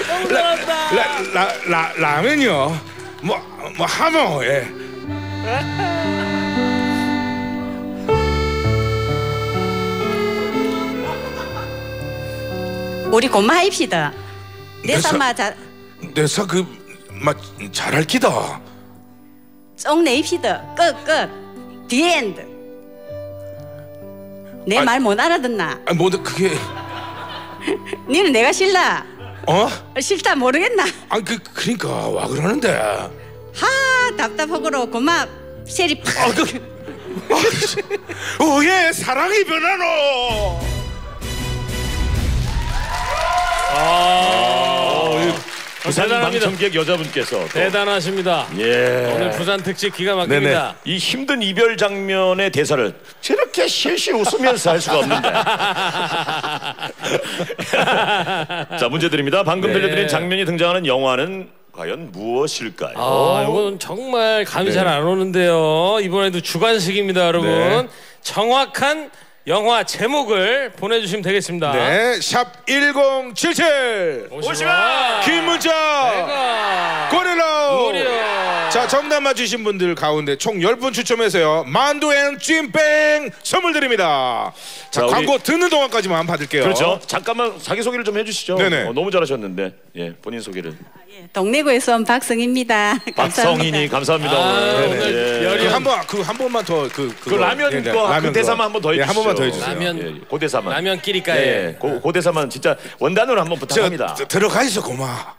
너무 잘한다. 라, 라, 라, 라면요 뭐, 뭐 하모 예. 우리 고마입시다. 내 삼마 자, 내사 그막 잘할 기다 쫑 내입시다. 끝, 끝. The end. 내 말 못 알아듣나? 아, 뭐 그게 니는 내가 싫나? 어? 싫다 모르겠나? 아, 그 그러니까 와 그러는데. 하 답답하고로 고마 세리 팍. 아, 그 오예 사랑이 변하노. 부산 대단합니다. 방청객 여자분께서 또. 대단하십니다. 예. 오늘 부산 특집 기가 막힙니다. 이 힘든 이별 장면의 대사를 저렇게 실실 웃으면서 할 수가 없는데. 자 문제 드립니다. 방금 네. 들려드린 장면이 등장하는 영화는 과연 무엇일까요? 아, 이건 정말 감이 네. 잘 안 오는데요. 이번에도 주관식입니다, 여러분. 네. 정확한 영화 제목을 보내주시면 되겠습니다. 네, 샵 1077. 오시마. 긴 문자. 내가 고릴라. 자, 정답 맞추신 분들 가운데 총 10분 추첨해서요. 만두 and 찐빵 선물 드립니다. 자, 자, 우리- 광고 듣는 동안까지만 받을게요. 그렇죠. 잠깐만 자기 소개를 좀 해주시죠. 네네. 어, 너무 잘하셨는데 예 본인 소개를. 동래구에서 온 박성입니다. 박성인이 감사합니다. 아, 오늘. 오늘 예. 열이 그한 번, 그 한 번만 더, 그, 그 라면 거, 그 라면 대사만 거. 한번더 예, 해주시죠. 한 번만 더 해주세요. 라면. 예, 예, 그 대사만. 라면 끼리까에. 예, 그, 그 대사만 진짜 원단으로 한번 저, 부탁합니다. 저, 들어가 있어, 고마.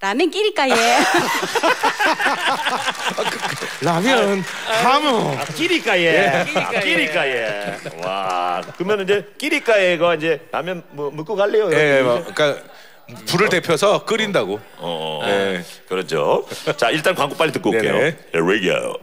라면 끼리까 예. 라면, 하모. 아, 끼리까예. 끼리까예. 끼리까예. 와, 그러면 이제 끼리까예가 이제 라면 뭐 먹고 갈래요? 예, 뭐, 그러니까 불을 데펴서 끓인다고. 어, 네. 그렇죠. 자, 일단 광고 빨리 듣고 올게요. 네네. Here we go.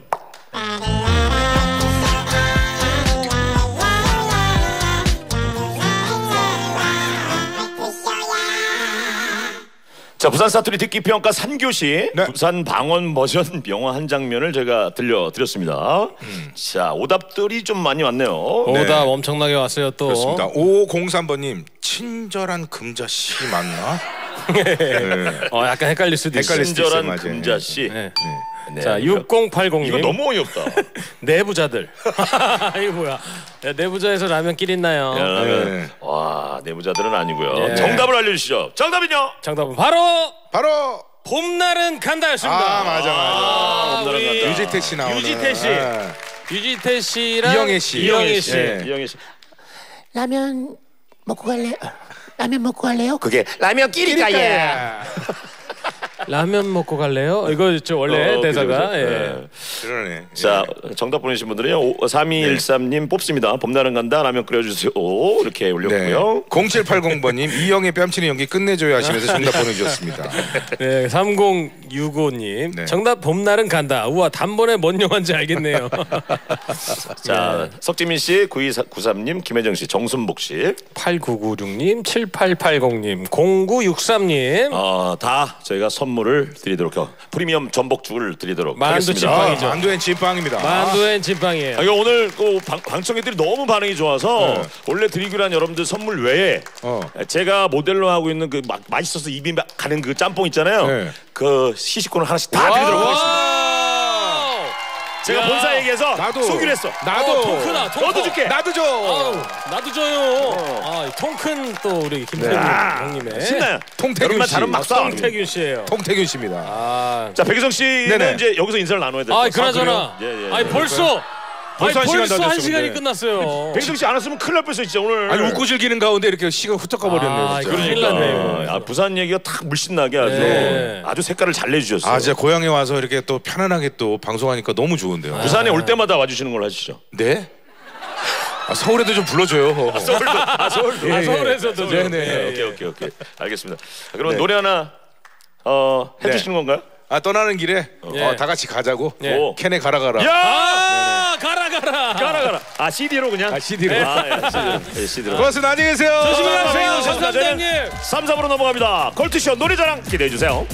자, 부산 사투리 듣기 평가 3교시 네. 부산 방언 버전 영화 한 장면을 제가 들려드렸습니다. 음. 자, 오답들이 좀 많이 왔네요. 오답 엄청나게 왔어요, 또. 그렇습니다. 5503번님, 친절한 금자씨 맞나? 어, 약간 헷갈릴 수도 있어요. 헷갈릴 수도 있어요, 친절한 맞아요. 금자씨. 네. 네, 자, 이거- 6080님. 이거 너무 어이없다. 내부자들. 이거 뭐야? 야, 내부자에서 라면 끼리 있나요? 네. 와, 내부자들은 아니고요. 예. 정답을 알려주시죠. 정답은요? 정답은 바로 바로 봄날은 간다였습니다. 아, 맞아, 맞아. 봄날은 우리 간다. 유지태 씨 나오는. 유지태 씨. 예. 유지태 씨랑 이영애 씨. 이영애 씨. 예. 이영애 씨. 라면 먹고 갈래요? 라면 먹고 갈래요? 그게 라면 끼리까예. 라면 먹고 갈래요? 이거 저 원래 어, 대사가 그죠, 그죠. 예. 네. 그러네. 자, 정답 보내신 분들은요. 3213님 뽑습니다. 봄날은 간다. 라면 끓여주세요. 오, 이렇게 네. 올렸고요. 0780번님 이영의 뺨치는 연기 끝내줘야 하시면서 정답 보내주셨습니다. 네, 3065님. 네. 정답 봄날은 간다. 우와, 단번에 뭔 영화인지 알겠네요. 자, 석지민 씨, 9293님, 김혜정 씨, 정순복 씨. 8996님, 7880님, 0963님. 어, 다 저희가 선물 을 드리도록 요 프리미엄 전복죽을 드리도록 만두 하겠습니다. 찐빵이죠. 아, 만두엔 찐빵입니다. 만두엔 찐빵이에요. 아, 이거 오늘 그 방, 방청객들이 너무 반응이 좋아서 네. 원래 드리기로 한 여러분들 선물 외에 어. 제가 모델로 하고 있는 그 막 맛있어서 입이 막 가는 그 짬뽕 있잖아요. 네. 그 시식권을 하나씩 다 드리도록 하겠습니다. 제가 야. 본사 얘기해서 나도 쏘기로 했어. 나도 어, 통크다, 통크. 너도 줄게. 나도 줘. 아우, 나도 줘요. 아, 통큰 또 우리 김태균 형님의 신나요. 통태균 여름만 씨. 잘하면 막 쏴. 송태균 씨예요. 통태균 씨입니다. 아, 자 백희성 씨는 네네. 이제 여기서 인사를 나눠야 될것 아, 같아요. 그나저나. 그래요? 예, 예, 아니 예. 벌써 벌써 아니, 한 시간 벌써 다 한 됐어, 시간이 근데. 끝났어요. 백희성 씨안 왔으면 큰일 날 뻔했어 진짜 오늘. 아니 웃고 즐기는 가운데 이렇게 시간 훌쩍 가버렸네요. 아, 진짜. 큰일 났네요. 아, 부산 얘기가 탁 물씬 나게 아주 네. 아주 색깔을 잘 내주셨어요. 아 진짜 고향에 와서 이렇게 또 편안하게 또 방송하니까 너무 좋은데요. 부산에 올 때마다 와주시는 걸로 하시죠. 네? 아, 서울에도 좀 불러줘요. 서울도 아 서울도 아, 서울에서도 네, 좀. 네. 네, 오케이 오케이 오케이 알겠습니다. 자, 그럼 네. 노래 하나 어 해주시는 건가요? 아 떠나는 길에 예. 어, 다 같이 가자고. 예. 오. 캔에 가라 가라. 야 아, 가라 가라. 가라 가라. 아 CD로 그냥. 아, CD로. 아, 예, CD로. 예, CD로. 고맙습니다. 안녕히 계세요. 조심히 가세요. 아, 감사합니다, 형님. 3, 4부로 넘어갑니다. 컬투쇼 노래자랑 기대해 주세요.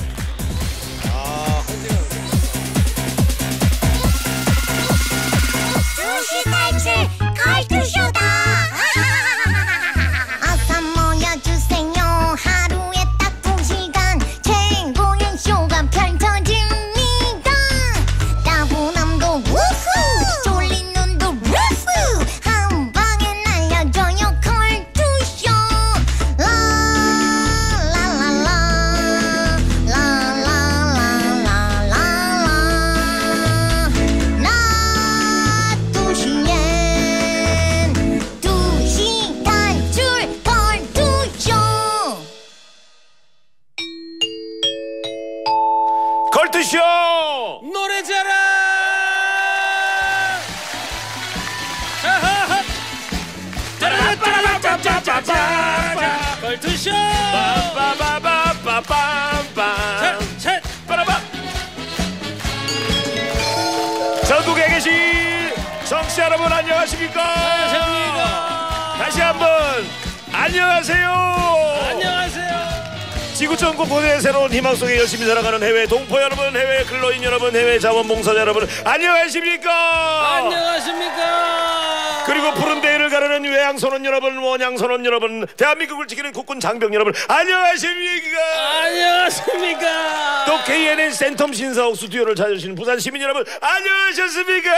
열심히 살아가는 해외 동포 여러분, 해외 근로인 여러분, 해외 자원봉사자 여러분, 안녕하십니까? 안녕하십니까 그리고 푸른 대를 가르는 외양선원 여러분, 원양선원 여러분, 대한민국을 지키는 국군 장병 여러분, 안녕하십니까? 안녕하십니까 또 KNN 센텀 신사옥 스튜디오를 찾으시는 부산 시민 여러분, 안녕하셨습니까?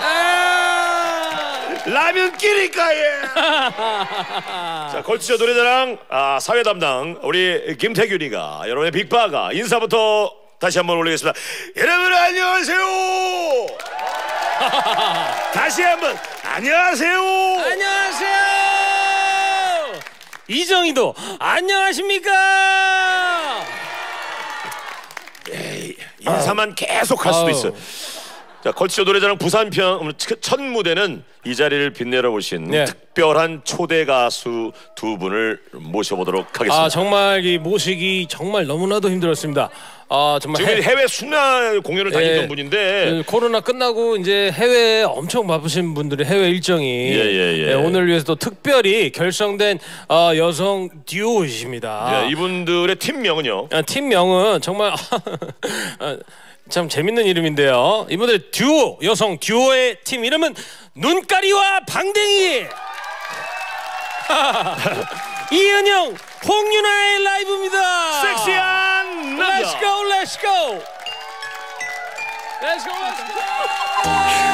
아 라면 끼리까예. 자, 걸치죠 노래자랑 아, 사회 담당 우리 김태균이가 여러분의 빅바가 인사부터 다시 한번 올리겠습니다. 여러분 안녕하세요. 다시 한번 안녕하세요. 안녕하세요 이정희도 안녕하십니까 인사만 계속 할 수도. 있어요. 자, 걸치죠 노래자랑 부산편 오늘 첫 무대는 이 자리를 빛내러 오신 네. 특별한 초대 가수 두 분을 모셔보도록 하겠습니다. 아 정말 이 모시기 정말 너무나도 힘들었습니다. 아 정말 지금 해 외 순화 공연을 다니던 예. 분인데 그 코로나 끝나고 이제 해외에 엄청 바쁘신 분들의 해외 일정이 예, 예, 예. 오늘 위해서 또 특별히 결성된 어, 여성 듀오이십니다. 예, 이분들의 팀명은요. 아, 팀명은 정말 아, 참 재밌는 이름인데요. 이분들 듀오 여성 듀오의 팀 이름은 눈가리와 방댕이. 이은영, 홍윤아의 라이브입니다. 섹시한 남자. Let's go, let's go. Let's go, let's 죽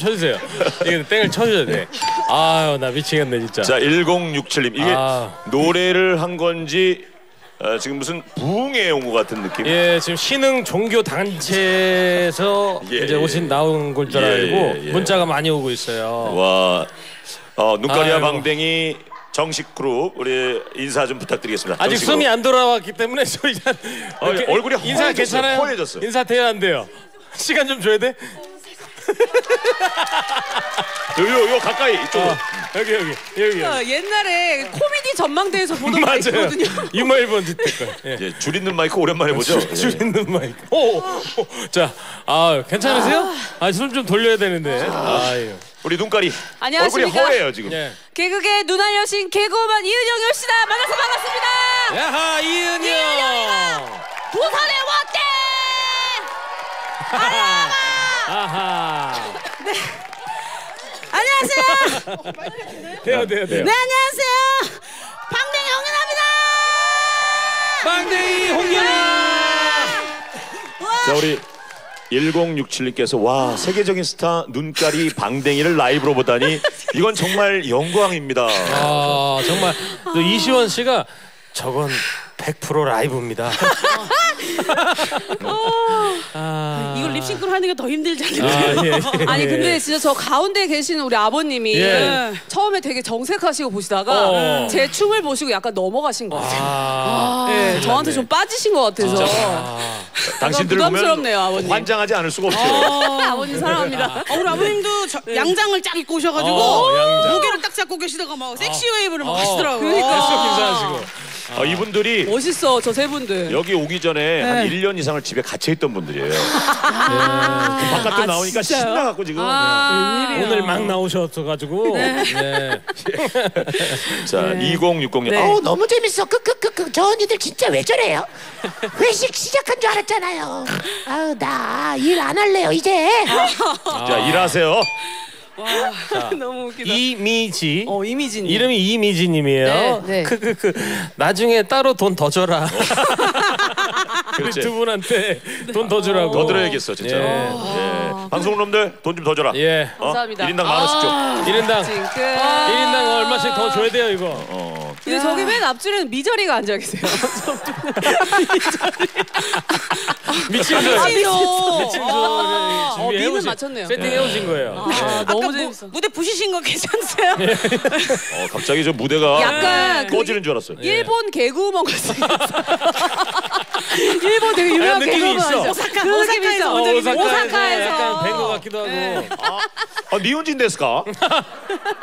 쳐주세요. 이게 땡을 쳐줘야 돼. 아유 나 미치겠네 진짜. 자 1067님 이게 아. 노래를 한 건지 어, 지금 무슨 부흥회 온것 같은 느낌. 예, 지금 신흥 종교 단체에서 예, 이제 예. 오신 나온 걸 줄 예, 알고 예, 예. 문자가 많이 오고 있어요. 와 어, 눈가리와 아이고. 방댕이 정식 그룹 우리 인사 좀 부탁드리겠습니다. 아직. 숨이 안 돌아왔기 때문에 저희 어, 얼굴이 인사 허해졌어요. 괜찮아요? 허해졌어요. 인사 돼야 안 돼요? 시간 좀 줘야 돼? 요, 요, 요 가까이 이쪽으로. 어. 여기 여기 여기. 어, 옛날에 코미디 전망대에서 보던 맞아요. 마이크거든요. 이마 1번 듣을 거예요. 예. 예, 줄 있는 마이크 오랜만에 보죠. 예. 줄 있는 마이크. 오, 오, 오. 자, 아 괜찮으세요? 아, 손좀 돌려야 되는데. 아 유. 우리 눈깔이 안녕하십니까? 얼굴이 허해요 지금. 예. 개그계 눈알 여신 개그우먼 이은영 여시다 만나서 반갑습니다. 야하 이은영. 부산에 왔대. 아 하. 안녕하세요. 돼요 돼요 돼요. 네 안녕하세요. 방댕이 홍윤아입니다. 빵댕이 홍연아. 자 우리 1067님께서 와 세계적인 스타 눈깔이 방댕이를 라이브로 보다니 이건 정말 영광입니다. 아 정말 또 이시원 씨가 저건 100% 라이브입니다. 아. 이걸 립싱크로 하는 게 더 힘들잖아요. 아, 예, 예. 아니 근데 진짜 저 가운데 계신 우리 아버님이 예. 처음에 되게 정색하시고 보시다가 어. 제 춤을 보시고 약간 넘어가신 것 같아요. 아, 네, 저한테 좀 빠지신 것 같아서 당신들 부담스럽네요, 보면 아버님. 환장하지 않을 수가 없죠. 아버님 사랑합니다. 어, 우리 아버님도 저- 양장을 쫙 입고 오셔가지고 어, 양장. 무게를 딱 잡고 계시다가 막 섹시 웨이브를 막 어. 하시더라고요. 그러니까. 인사하시고. 아, 이분들이 멋있어 저 세 분들. 여기 오기 전에 한 1년 이상을 집에 갇혀 있던 분들이에요. 바깥으로 나오니까 진짜요? 신나갖고 지금. 아, 오늘 막 나오셔가지고. 네. 자, 2060님. 네. 어, 어우 너무 재밌어 크크크크 저 언니들 진짜 왜 저래요? 회식 시작한 줄 알았잖아요 아우 나 일 안 할래요 이제 자, 일하세요. 너무 웃기다. 이미지. 어 이미진. 이름이 이미지님이에요. 네, 네. 크크크. 나중에 따로 돈 더 줘라. 우리 그렇지. 두 분한테 돈 더 주라고. 더 들어야겠어, 진짜. 예. 예. 방송놈들 돈 좀 더 줘라. 예. 어? 감사합니다. 1인당 만 원씩 줘. 1인당 징크. 1인당 얼마씩 더 줘야 돼요 이거. 어. 근데 저기 맨 앞줄에는 미저리가 앉아 계세요. 미친 줄. 아, 미친. 줄. 아, 어, 준비해 미는 오신 맞췄네요. 세팅해 오신 거예요. 아, 아까 너무 무, 재밌어. 무대 부시신 거 괜찮으세요? 어, 갑자기 저 무대가 약간 그 꺼지는 줄 알았어요. 일본 개그우먼 같아요. 일본 되게 유명한 아, 느낌이 있어. 오사카, 그 느낌 오사카에서 있어. 있어요. 오사카에서 약간 뵌것 같기도 하고. 네. 아, 니혼진 데스까?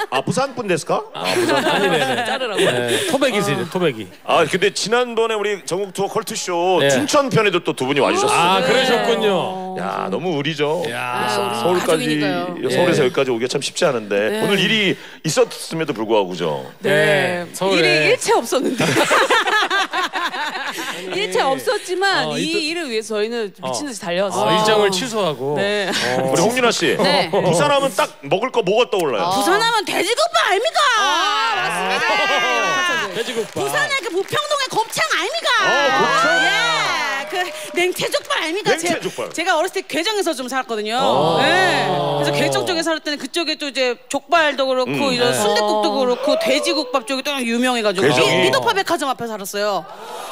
아, 부산 분 데스까? 아, 부산. 아니네. 자르라고. 네, 토백이세요, 토백이. 아, 근데 지난번에 우리 전국 투어 컬투 쇼 네. 춘천 편에도 또 두 분이 와주셨어요. 아, 그러셨군요. 야, 너무 의리죠. 야. 서- 서울까지 가족이니까요. 서울에서 예. 여기까지 오기가 참 쉽지 않은데 오늘 일이 있었음에도 불구하고 그죠. 네. 네, 서울에. 일이 일체 없었는데. 일체 없었지만 어, 이 일을 위해서 저희는 미친 듯이 달려왔어요. 아, 일정을 취소하고. 네. 어. 우리 홍윤아 씨, 네. 부산하면 딱 먹을 거 뭐가 떠올라요? 부산하면 돼지국밥 아닙니까? 아, 돼지국밥. 부산의 그 부평동의 곱창 아닙니까? 어, 곱창. 예, 그 냉채족발 아닙니까? 냉채족발. 제, 가 어렸을 때 괴정에서 좀 살았거든요. 어. 예. 그래서 괴정 쪽에 살았을 때는 그쪽에 또 이제 족발도 그렇고 음. 이런 순대국도 그렇고 돼지국밥 쪽이 또 유명해가지고 괴정이. 미 도파 백화점 앞에 살았어요.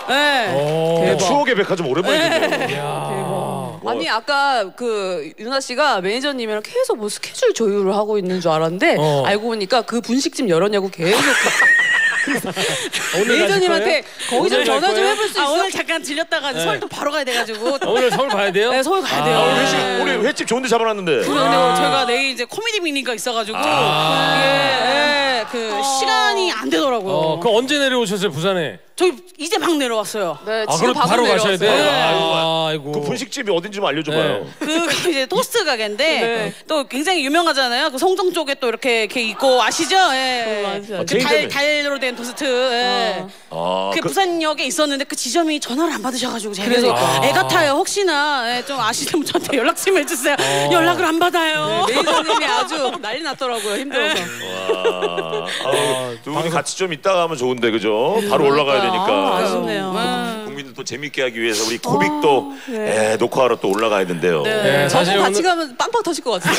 예. 어, 추억의 백화점 오랜만에 듣네요. 어. 아니 아까 그 유나 씨가 매니저님이랑 계속 뭐 스케줄 조율을 하고 있는 줄 알았는데 어. 알고 보니까 그 분식집 열었냐고 계속 오늘 매니저님한테 가실 거기 좀 오늘 전화 갈좀 거예요? 해볼 수 아, 있어? 오늘 잠깐 들렸다가 네. 서울 또 바로 가야 돼가지고. 아, 오늘 서울 가야 돼요? 네, 서울 가야 돼요. 아, 우리 회식, 우리 횟집 좋은 데 잡아놨는데. 근데 제가 내일 이제 코미디 미니가 있어가지고 이게 예, 그 시간이 안 되더라고요. 어, 그 언제 내려오셨어요, 부산에? 저 이제 막 내려왔어요. 네, 아, 지금 그럼 바로 가셔야 돼? 내려왔어요. 아, 아이고. 그 분식집이 어딘지 좀 알려줘봐요. 그 이제 토스트 가게인데 네. 또 굉장히 유명하잖아요. 그 송정 쪽에 또 이렇게 이렇게 있고 아시죠? 예. 어, 알죠, 알죠. 그 달. 달로 된 토스트. 예. 아, 그 그- 부산역에 있었는데 그 지점이 전화를 안 받으셔가지고 제가 그래서- 그래서 애 같아요. 혹시나 예, 좀 아시는 분 저한테 연락 좀 해주세요. 연락을 안 받아요. 네, 매니저님이 아주 난리 났더라고요 힘들어서 와, 아우, 두 분이 같이 좀 있다가 하면 좋은데 그죠? 바로 올라가야 되니까. 아쉽네요. 예. 국민들 또 재밌게 하기 위해서 우리 코빅도 에, 녹화하러 또 올라가야 된대요. 네, 저거 사실 같이 오늘, 가면 빵빵 터질 것 같아요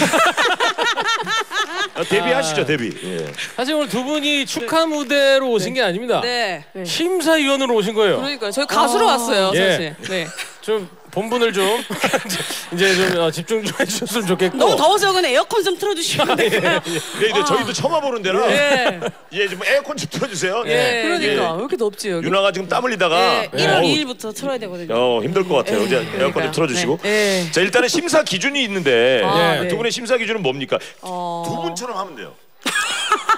아, 데뷔하시죠 데뷔. 예. 사실 오늘 두 분이 축하 무대로 오신 게 아닙니다. 네 심사위원으로 오신 거예요. 그러니까요 저희 가수로 왔어요 예. 사실 네. 좀 본분을 좀 이제 좀 어, 집중 좀 해주셨으면 좋겠고. 너무 더워서 그냥 에어컨 좀 틀어주시면 될까요? 네, 이제 저희도 처음 와보는 데라 예. 예, 좀 에어컨 좀 틀어주세요. 예. 예. 그러니까 왜 이렇게 덥지 여기 유나가 지금 땀 흘리다가 네, 1월 어우, 2일부터 틀어야 되거든요. 어, 힘들 것 같아요. 이제 에어컨 좀 그러니까요. 틀어주시고. 네. 자 일단은 심사 기준이 있는데 아, 두 네. 분의 심사 기준은 뭡니까? 어. 두 분처럼 하면 돼요.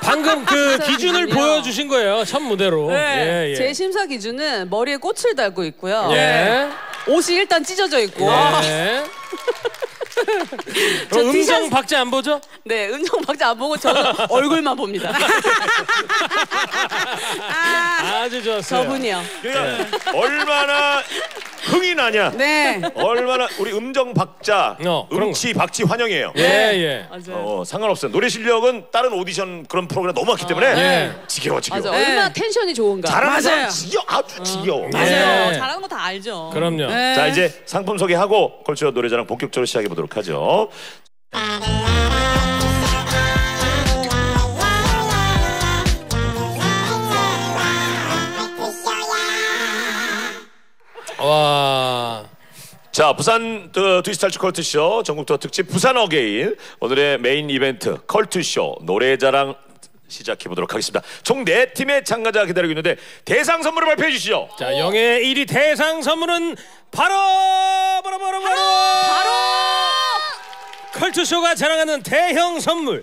방금 그 기준을 보여주신 거예요. 첫 무대로. 네. 예, 예. 제 심사 기준은 머리에 꽃을 달고 있고요. 예. 옷이 일단 찢어져 있고. 네. 저 음정 티셔츠- 박자 안 보죠? 네, 음정 박자 안 보고 저는 얼굴만 봅니다. 아주 좋았어요. 저분이요. 그러니까 얼마나 흥이 나냐. 네. 얼마나 우리 음정 박자, 어, 그런 음치 박치 환영이에요. 예, 예. 어, 상관없어요. 노래 실력은 다른 오디션 그런 프로그램 너무 많기 때문에 예. 지겨워 지겨워. 맞아. 얼마나 tension이 좋은가. 잘하는 사람 맞아요. 지겨 아주 지겨워. 맞아요. 예. 잘하는 거 다 알죠. 그럼요. 네. 자 이제 상품 소개하고 컬투쇼 노래자랑 본격적으로 시작해 보도록 하죠. 자 부산 그 두시탈출 컬투쇼 전국 투어 특집 부산 again 오늘의 메인 이벤트 컬투쇼 노래자랑 시작해 보도록 하겠습니다. 총 네 팀의 참가자 기다리고 있는데 대상 선물을 발표해 주시죠. 자, 영예 1위 대상 선물은 바로 바로 바로 바로 바로 컬투쇼가 자랑하는 대형 선물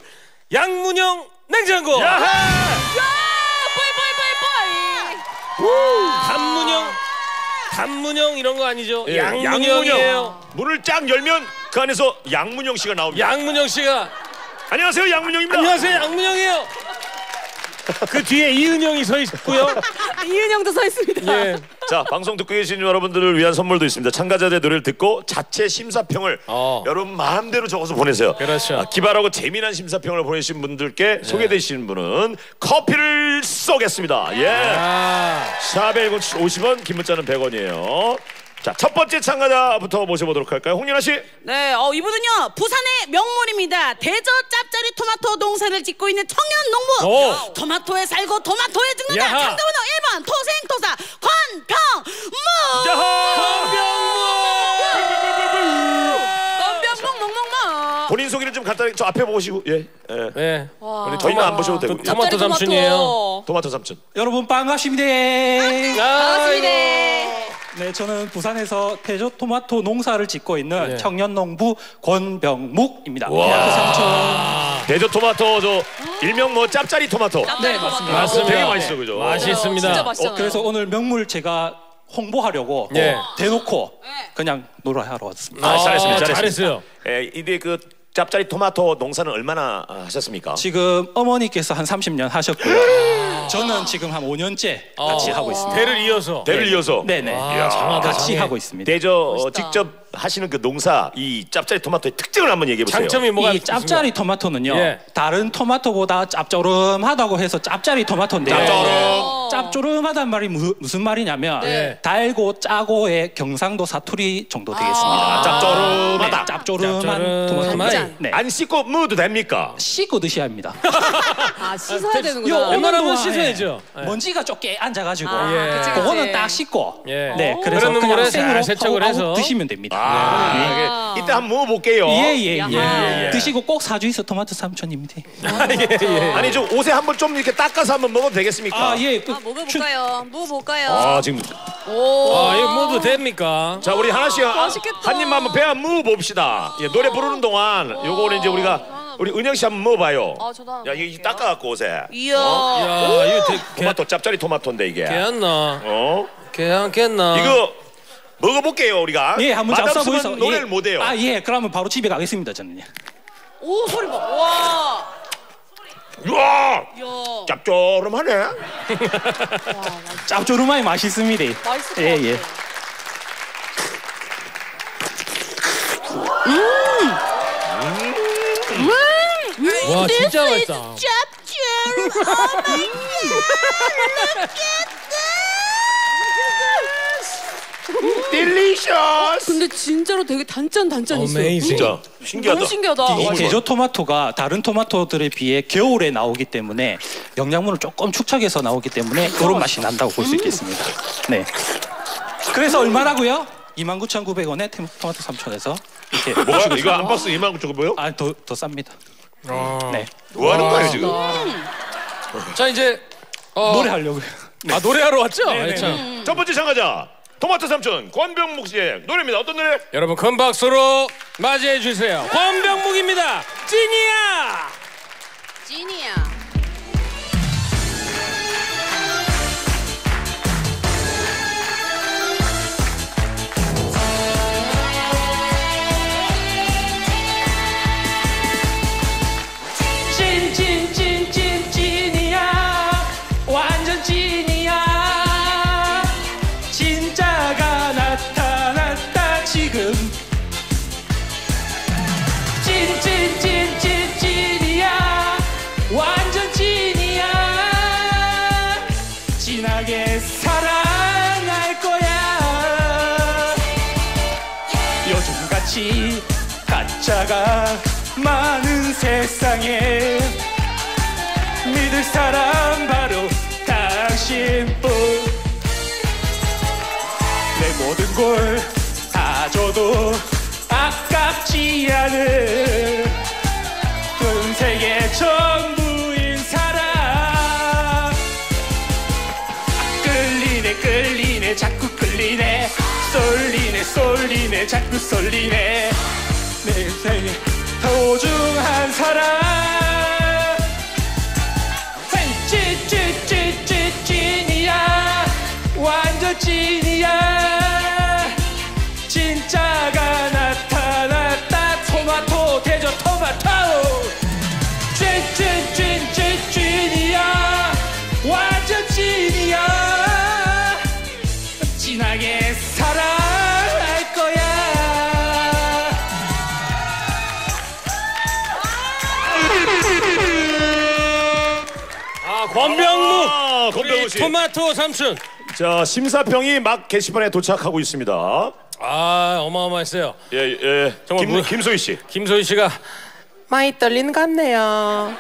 양문형 냉장고. 야하! 단문형 단문형 이런 거 아니죠? 예, 양문형이에요. 문을 쫙 열면 그 안에서 양문형 씨가 나옵니다. 양문형 씨가 안녕하세요 양문형입니다. 안녕하세요 양문형이에요. 그 뒤에 이은영이 서 있고요. 이은영도 서 있습니다. 예. 자 방송 듣고 계신 여러분들을 위한 선물도 있습니다. 참가자들의 노래를 듣고 자체 심사평을 어. 여러분 마음대로 적어서 보내세요. 그렇죠. 아, 기발하고 재미난 심사평을 보내신 분들께 소개되신 분은 커피를 쏘겠습니다. 예. 아, 샤벨 50원, 긴 문자는 100원이에요. 자 첫 번째 참가자부터 모셔보도록 할까요? 홍윤아 씨. 네, 어, 이분은요 부산의 명물입니다. 대저 짭짜리 토마토 농사를 짓고 있는 청년 농부. 오. 토마토에 살고 토마토에 죽는다. 야하. 참가번호 1번 토생토사 권병무. 건병묵 묵묵묵. 본인 소개를 좀 간단히 저 앞에 보시고 예. 예. 예. 우리 저희는 안 보셔도 되고. 또 토마토 삼촌이에요. 토마토 삼촌. 여러분 반갑습니다. 반갑습니다. 네, 저는 부산에서 대저 토마토 농사를 짓고 있는 네. 청년 농부 권병묵입니다. 와. 네, 그 삼촌. 대저 토마토 저 일명 뭐 짭짜리 토마토. 네, 맞습니다. 맞습니다. 되게 맛있어 그죠? 맛있습니다. 어, 그래서 오늘 명물 제가 홍보하려고 예. 어, 대놓고 그냥 노래하러 왔습니다. 아, 잘했습니다. 잘했습니다. 잘했어요. 예, 이데 그 짭짜리 토마토 농사는 얼마나 아, 하셨습니까? 지금 어머니께서 한 30년 하셨고요. 저는 지금 한 5년째 같이 하고 있습니다. 대를 이어서. 대를 이어서. 네네. 이야. 장하다, 같이 장해. 하고 있습니다. 대저 어, 직접 하시는 그 농사 이 짭짜리 토마토의 특징을 한번 얘기해 보세요. 장점이 뭐가 이 짭짜리 토마토는요 예. 다른 토마토보다 짭조름하다고 해서 짭짜리 토마토인데 짭조름. 짭조름하단 말이 무, 무슨 말이냐면 네. 달고 짜고의 경상도 사투리 정도 되겠습니다. 아, 짭조름하다. 네, 짭조름한 짭조름한. 토마토. 네. 안 씻고 먹어도 됩니까? 씻고 드셔야 합니다. 아 씻어야 요 되는구나. 웬만하면 오는 동안에 씻어야죠. 예. 먼지가 좁게 앉아가지고 아, 예. 그치, 그치. 그거는 딱 씻고 예. 네 그래서 그런 그냥 물에 생으로 잘 세척을 하고 해서. 드시면 됩니다. 아, 이때 한번 먹어볼게요. 예예예 예, 예. 드시고 꼭 사주이소 토마토 삼촌입니다. 아니 좀 옷에 한번 좀 이렇게 닦아서 한번 먹어도 되겠습니까? 아 예. 그아 먹어볼까요? 먹어볼까요? 아, 지금 오. 아, 이거 먹어도 됩니까? 자 우리 하나씩 한- 입만 한번 배워 먹어봅시다. 예, 노래 부르는 동안 요거는 이제 우리가 우리 은영 씨 한번 먹어봐요. 아 저도 한번 야 이게 닦아 갖고 옷에 이야. 야, 이거 되, 개, 토마토 짭짜리 토마토인데 이게. 개안나. 어? 개안겠나? 이거 먹어볼게요 우리가. 예, 한번 잡숴 맛없으면 보이소. 노래를 예. 못해요. 아, 예. 그러면 바로 집에 가겠습니다, 저는요. 오 소리 봐. 와. 우와, 이야. 짭조름하네. 짭조름하니 맛있습니다. 맛있을 것 예, 같아. 예. 와, 진짜 맛있다. 딜리셔스. 근데 진짜로 되게 단짠 단짠 있어요. Amazing. 진짜 신기하다. 너무 신기하다. 이 와, 대저 토마토가 다른 토마토들에 비해 겨울에 나오기 때문에 영양분을 조금 축적해서 나오기 때문에 그런 맛이 난다고 볼 수 있겠습니다. 네. 그래서 얼마라고요? 29,900원에 토마토 삼촌에서 이렇게 뭐야? 이거 한 박스 2만 9천 뭐요? 아, 더, 더 쌉니다. 네. 뭐 하는 거예요 지금? 자, 이제 어, 노래 하려고요. 아, 노래하러 왔죠? 네, 네, 참. 첫 번째 참가자 토마토 삼촌 권병목 씨의 노래입니다. 어떤 노래? 여러분 큰 박수로 맞이해 주세요. 권병묵입니다. 찐이야. 찐이야. 세상에 믿을 사람 바로 당신뿐. 내 모든 걸 다 줘도 아깝지 않은 전 세계 전부인 사랑 끌리네 끌리네 자꾸 끌리네. 쏠리네 쏠리네 자꾸 쏠리네. 내 생에 소중한 사랑 우리 씨. 토마토 삼촌 자 심사평이 막 게시판에 도착하고 있습니다. 아 어마어마했어요 예 예. 정말 김 뭐- 김소희 씨. 김소희 씨가 많이 떨리는 것 같네요.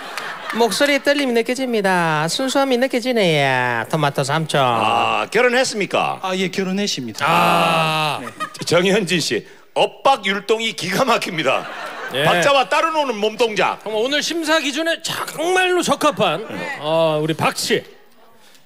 목소리에 떨림이 느껴집니다. 순수함이 느껴지네요. 토마토 삼촌. 아 결혼했습니까? 아 예 결혼했습니다 아 정현진 씨. 엇박 율동이 기가 막힙니다. 예. 박자와 따로 노는 몸 동작. 정말 오늘 심사 기준에 정말로 적합한 어, 우리 박 씨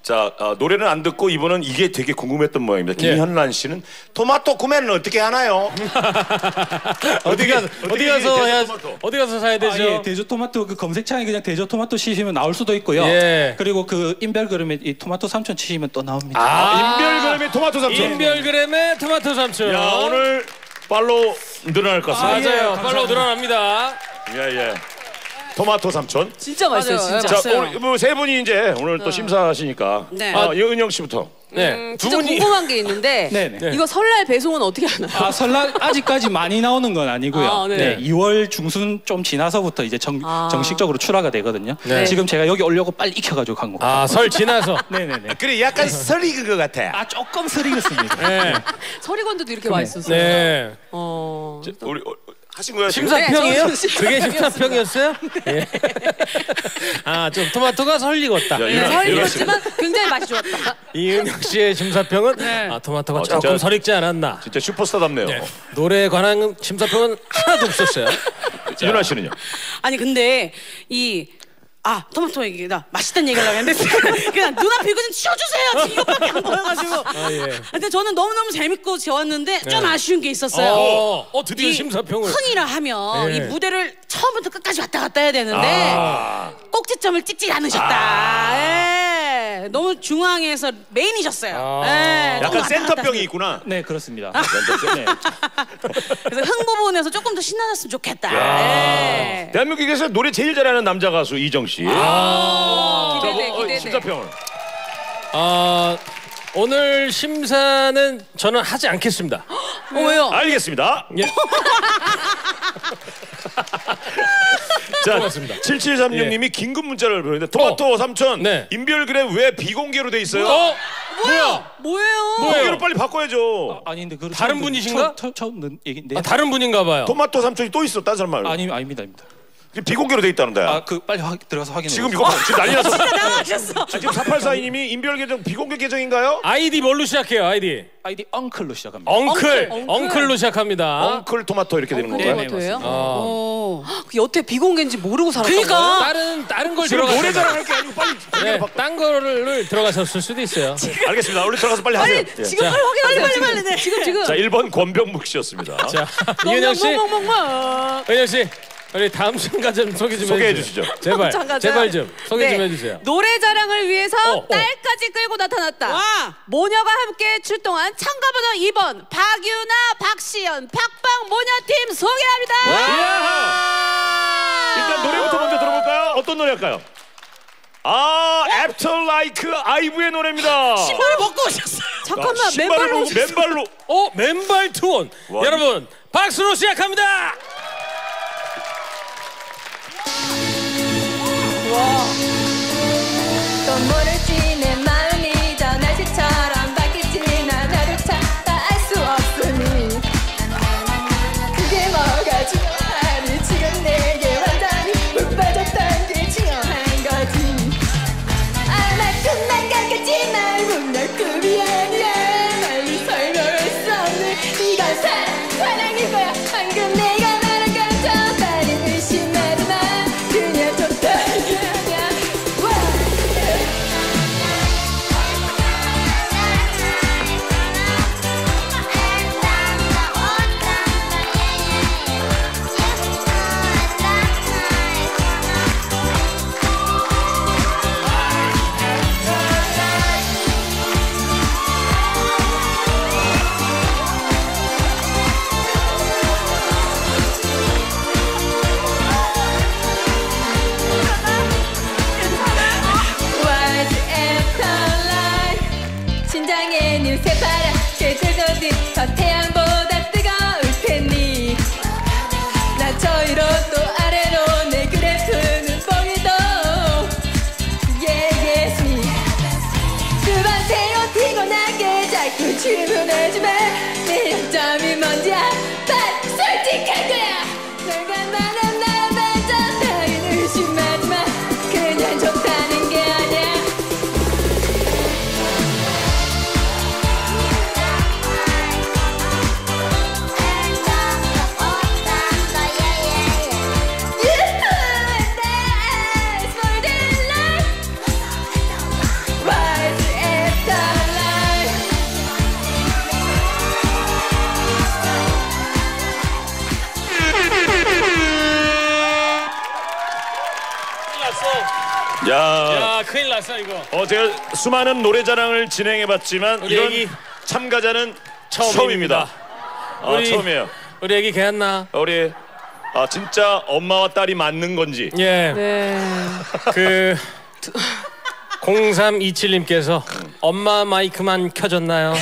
자 어, 노래는 안 듣고 이분은 이게 되게 궁금했던 모양입니다. 예. 김현란 씨는 토마토 구매는 어떻게 하나요? 어디 가서 어디 가서 해야 어디 가서 사야 아, 되죠? 예, 대저 토마토 그 검색창에 그냥 대저 토마토 치시면 나올 수도 있고요. 예. 그리고 그 인별그램에 이 토마토 삼촌 치시면 또 나옵니다. 아, 인별그램의 토마토 삼촌. 인별그램의 토마토 삼촌. 야 오늘 팔로우 늘어날 것 같습니다. 맞아요. 팔로우 늘어납니다. 예 예. 토마토 삼촌. 진짜 맛있어요, 맞아요. 진짜. 자 오늘 뭐세 분이 이제 오늘 또 심사하시니까. 네. 아 여은영 씨부터. 네. 음, 두 진짜 분이 궁금한 게 있는데 네 네. 이거 설날 배송은 어떻게 하나요? 아 설날 아직까지 많이 나오는 건 아니고요. 아, 네. 네. 2월 중순 좀 지나서부터 이제 정, 아. 정식적으로 출하가 되거든요. 네. 지금 제가 여기 오려고 빨리 익혀가지고 간 거. 아설 지나서. 네네네. 그래 약간 설 익은 것 같아. 아 조금 쓰리겠습니다. 네. 서리건드도 이렇게 맛있었어요. 네. 어. 자, 우리 어, 하신 거예요? 지금? 심사평이에요? 네, 그게 심사평이었어요. 심사평이었어요? 예. 아, 좀 토마토가 설익었다. 야, 네, 이런- 설익었지만 굉장히 맛이 좋았다. 이은혁 씨의 심사평은 네. 아, 토마토가 어, 조금 진짜- 설익지 않았나. 진짜 슈퍼스타답네요. 네. 노래에 관한 심사평은 하나도 없었어요. 윤아 씨는요? 아니 근데 이 아 토마토 얘기다 맛있다는 얘기를 하려고 했는데 그냥 눈앞에 이거 좀 치워주세요 지금 이것밖에 안 보여가지고 아, 예. 근데 저는 너무너무 재밌고 좋았는데 좀 네. 아쉬운 게 있었어요 어, 어, 드디어 이 심사평을. 흥이라 하면 예. 이 무대를 처음부터 끝까지 왔다 갔다 해야 되는데 아. 꼭지점을 찍지 않으셨다 예. 너무 중앙에서 메인이셨어요 아. 예, 약간 센터병이 있구나. 네 그렇습니다. 센터병. 네. 그래서 흥 부분에서 조금 더 신나졌으면 좋겠다 야. 예. 대한민국에서 노래 제일 잘하는 남자 가수 이정 씨. 아. 기대돼, 어, 어, 기대돼. 심사평을. 아, 오늘 심사는 저는 하지 않겠습니다. 어 왜요? 알겠습니다. 예. 자, 고맙습니다. 7736님이 긴급 문자를 보냈는데 토마토 삼촌 네. 인별그램 왜 비공개로 돼 있어요? 어? 뭐야? 뭐예요? 뭐예요? 공개로 빨리 바꿔야죠. 아니 근데 그 다른 분이신가? 처음, 처음, 얘기인데. 아, 다른 분인가 봐요. 토마토 삼촌이 또 있어, 딴 사람 말로. 아니 아닙니다, 아닙니다. 비공개로 돼 있다는데. 아 그 빨리 확, 들어가서 확인해. 지금 이거 봐, 지금 난리 났어. 당황하셨어. 아, 지금 4842님이 인별 계정 비공개 계정인가요? 아이디 뭘로 시작해요? 아이디. 아이디 엉클로 시작합니다. 엉클. 엉클. 엉클로 시작합니다. 엉클 토마토 이렇게 되는 건가요? 토마토예요? 맞습니다. 어. 그 여태 비공개인지 모르고 살았던 그러니까. 거예요? 다른 다른 걸 지금 들어가서 노래 자랑할 게 아니고 빨리 공개로 네, 바꿔. 딴 거를 들어가셨을 수도 있어요. 알겠습니다. 얼른 들어가서 빨리 하세요. 예. 지금 자. 빨리 확인하세요. 빨리, 지금. 빨리, 네. 지금 지금. 자, 1번 권병묵 씨였습니다. 자, 이은영 씨, 멍멍멍멍. 은영 씨, 우리 다음 참가 좀 소개 좀 소개해. 주시죠. 제발, 참가자. 제발 좀 소개 네. 좀 해주세요. 노래 자랑을 위해서 어, 어. 딸까지 끌고 나타났다. 와. 모녀가 함께 출동한 참가번호 2번 박유나, 박시연, 박방 모녀팀 소개합니다. 일단 노래부터 먼저 들어볼까요? 어떤 노래 할까요? 아, After Like 아이브의 노래입니다. 신발을 벗고 오셨어요. 잠깐만 아, 맨발로 벗고 맨발로. 어, 맨발. 와, 여러분, 박수로 시작합니다. 또 큰일 났어 이거. 어 제가 수많은 노래자랑을 진행해봤지만 우리 이런 애기 참가자는 처음입니다. 처음입니다. 아, 우리- 처음이에요. 우리 애기 개였나? 우리 아 진짜 엄마와 딸이 맞는 건지. 예. 네. 그 0327님께서 엄마 마이크만 켜졌나요?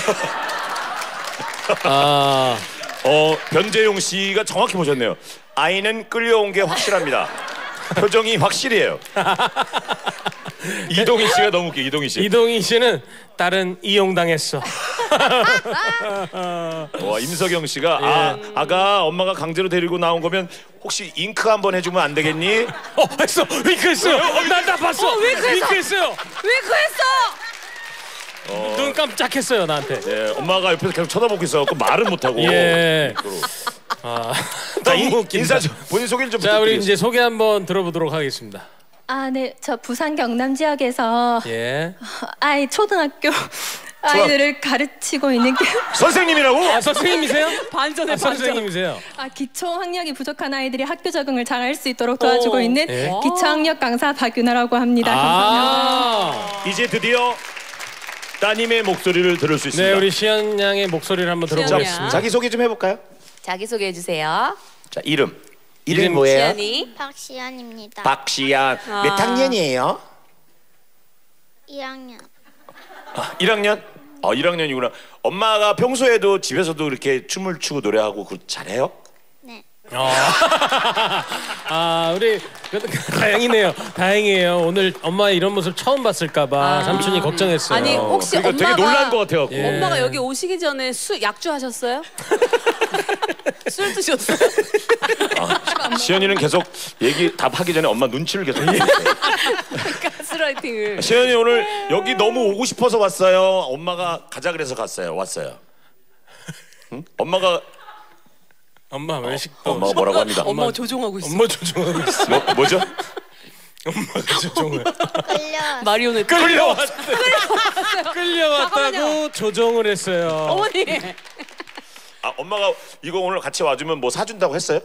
아, 어 변재용 씨가 정확히 보셨네요. 아이는 끌려온 게 확실합니다. 표정이 확실해요. 이동희 씨가 너무 웃겨. 이동희 씨. 이동희 씨는 딸은 이용당했어. 와 임석영 씨가 예. 아 아가 엄마가 강제로 데리고 나온 거면 혹시 잉크 한번 해주면 안 되겠니? 어 했어 윙크했어요. 난다 봤어. 어, 윙크했어. 윙크했어요. 왜 그랬어? 어, 눈 깜짝했어요 나한테. 예, 엄마가 옆에서 계속 쳐다보고 있어갖고 말은 못하고. 예. 아, 자, 너무 인- 웃긴다. 인사 좀 본인 소개를 좀 자 우리 부탁드리겠습니다. 이제 소개 한번 들어보도록 하겠습니다. 아, 네. 저 부산 경남 지역에서 예. 아이 초등학교 아이들을 가르치고 있는 게 선생님이라고? 아 선생님이세요? 반전에 아, 반전. 선생님이세요. 아, 기초 학력이 부족한 아이들이 학교 적응을 잘 할 수 있도록 도와주고 오. 있는 예. 기초 학력 강사 박윤아라고 합니다. 감사합니다. 아. 이제 드디어 따님의 목소리를 들을 수 있습니다. 네 우리 시연 양의 목소리를 한번 들어보겠습니다. 자기 소개 좀 해볼까요? 자기 소개해 주세요. 자 이름. 이름 뭐예요? 시연이. 박시연입니다. 박시안. 아. 몇 학년이에요? 1학년. 아, 1학년? 어 1학년이구나. 엄마가 평소에도 집에서도 이렇게 춤을 추고 노래하고 그 잘해요? 네. 어. 아 우리 그래도 다행이네요. 다행이에요. 오늘 엄마의 이런 모습 처음 봤을까봐 아. 삼촌이 걱정했어요. 아니 혹시 그러니까 되게 엄마가 놀란 것 같아요. 예. 엄마가 여기 오시기 전에 술 약주 하셨어요? 술 드셨어요? 시연이는 계속 얘기 답하기 전에 엄마 눈치를 계속 보고 있어요. 가스라이팅을. 시연이 오늘 여기 너무 오고 싶어서 왔어요. 엄마가 가자 그래서 갔어요. 왔어요. 응? 엄마가 엄마 외식 엄마가 뭐라고 합니다. 엄마 조종하고 있어. 엄마 조종하고 있어. 뭐, 뭐죠? 엄마가 조종을. 끌려. 마리오네트. 끌려왔. 끌려왔다고 조종을 했어요. 어머니. 아 엄마가 이거 오늘 같이 와주면 뭐 사준다고 했어요?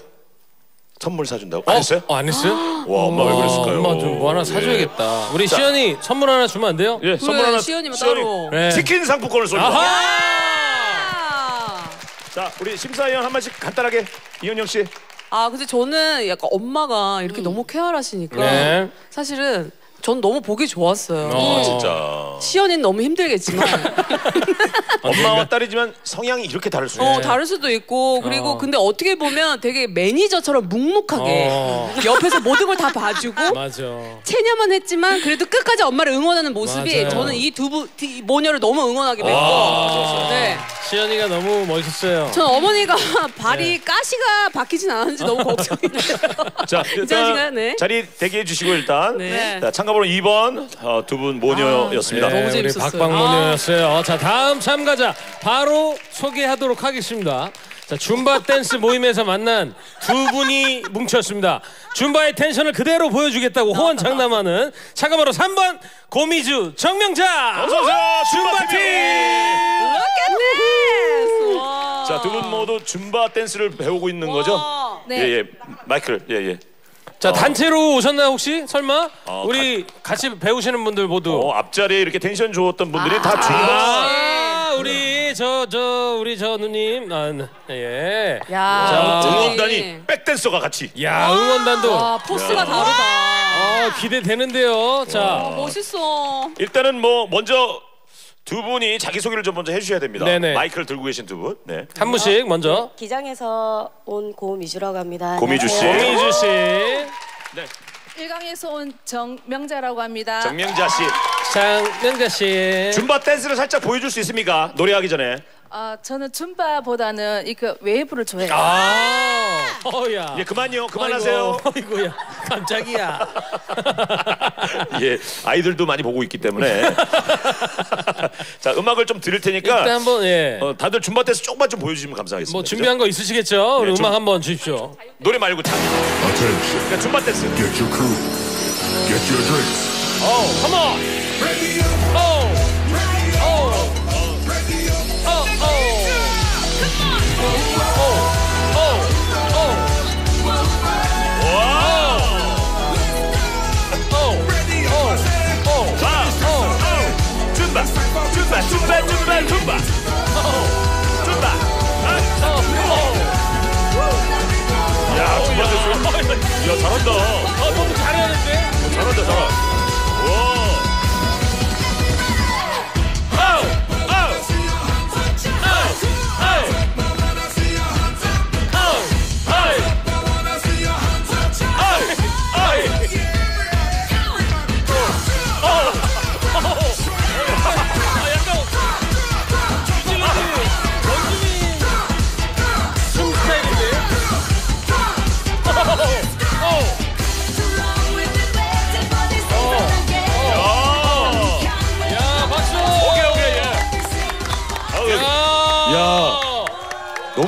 선물 사준다고? 안 했어요? 어, 안 했어요? 와 엄마 왜 그랬을까요? 엄마 좀 뭐 하나 사줘야겠다. 우리 시연이 선물 하나 주면 안 돼요? 예, 선물 하나. 시연이면 시연이 따로. 네. 치킨 상품권을 쏩니다. 아하! 아. 자 우리 심사위원 한 마씩 간단하게 이현영 씨. 아 근데 저는 약간 엄마가 이렇게 너무 케어하시니까 네. 사실은 전 너무 보기 좋았어요. 어. 진짜 시연이는 너무 힘들겠지만 엄마와 딸이지만 성향이 이렇게 다를 수어 있어요. 다를 수도 있고 그리고 어. 근데 어떻게 보면 되게 매니저처럼 묵묵하게 어. 옆에서 모든 걸 다 봐주고 맞아. 체념은 했지만 그래도 끝까지 엄마를 응원하는 모습이 맞아요. 저는 이 두 모녀를 너무 응원하게 됐고 아. 네. 시연이가 너무 멋있어요. 전 어머니가 발이 네. 가시가 박히진 않았는지 너무 걱정이 돼요. 자이 일단 네. 자리 대기해 주시고 일단 네. 자, 참가 번호 2번 어, 두분 모녀였습니다. 너무 우리 재밌었어요. 박박모녀였어요. 자 다음 참가자 바로 소개하도록 하겠습니다. 자 줌바 댄스 모임에서 만난 두 분이 뭉쳤습니다. 줌바의 텐션을 그대로 보여주겠다고 호언 장담하는 참가번호 3번 고미주 정명자. 어서 오세요. 줌바 팀. 자두 분 모두 줌바 댄스를 배우고 있는 거죠? 네. 예 예 마이크를 예예. 자 단체로 오셨나요 혹시 설마? 어, 우리 같이 배우시는 분들 모두. 어, 앞자리에 이렇게 텐션 좋았던 분들이 다 줌바. 아, 우리 저 저 우리 저 누님 아, 네. 예. 야, 자. 응원단이 백댄서가 같이. 야 응원단도 와 포스가 다르다. 아, 기대되는데요. 자 멋있어. 일단은 뭐 먼저 두 분이 자기 소개를 좀 먼저 해주셔야 됩니다. 네네. 마이크를 들고 계신 두 분. 네. 한 분씩 먼저. 기장에서 온 고미주라고 합니다. 고미주 씨. 안녕하세요. 고미주 씨. 네. 일강에서 온 정명자라고 합니다. 정명자 씨. 장명자 씨. 줌바 댄스를 살짝 보여줄 수 있습니까? 노래하기 전에. 아, 저는 줌바보다는 이그 웨이브를 좋아해요. 아, 어야. 예, 그만요. 그만하세요. 아이고, 아이고야. 깜짝이야. 예, 아이들도 많이 보고 있기 때문에. 자, 음악을 좀 들을 테니까. 일단 한번 예. 어, 다들 줌바 댄스 조금만 좀 보여주시면 감사하겠습니다. 뭐 준비한 거 있으시겠죠? 우리 네, 좀- 음악 한번 주십시오. 노래 말고 자. 그러니까 줌바 댄스. Get your crew. Get your drinks. Oh, come on. Oh. 줌바. 줌바. 줌바. 아, 야, 줌바 댄스. 야, 잘한다. 어, 너무 잘하는데? 잘한다. 와.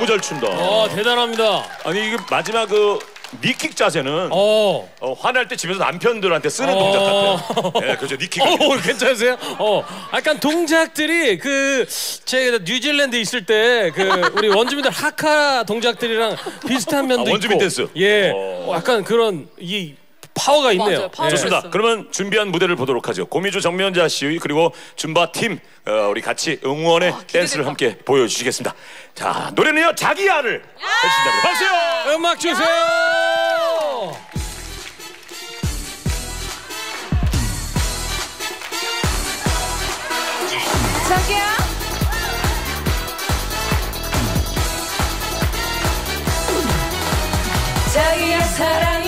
너무 잘 춘다. 어, 대단합니다. 아니 이게 마지막 그 니킥 자세는 어. 화날 때 집에서 남편들한테 쓰는 어. 동작 같아요. 예, 그죠 니킥. 어, 괜찮으세요? 어, 약간 동작들이 그 제가 뉴질랜드 있을 때 그 우리 원주민들 하카 동작들이랑 비슷한 면도 아, 원주민 있고. 댄스. 예, 어, 약간 그런 이 파워가 있네요. 예. 좋습니다. 그러면 준비한 무대를 보도록 하죠. 고미주 정면자 씨 그리고 줌바 팀 어, 우리 같이 응원의 아, 댄스를 함께 보여주시겠습니다. 자 노래는요 자기야를 해주신다고 박수. 음악 주세요. 자기야. 자기야 사랑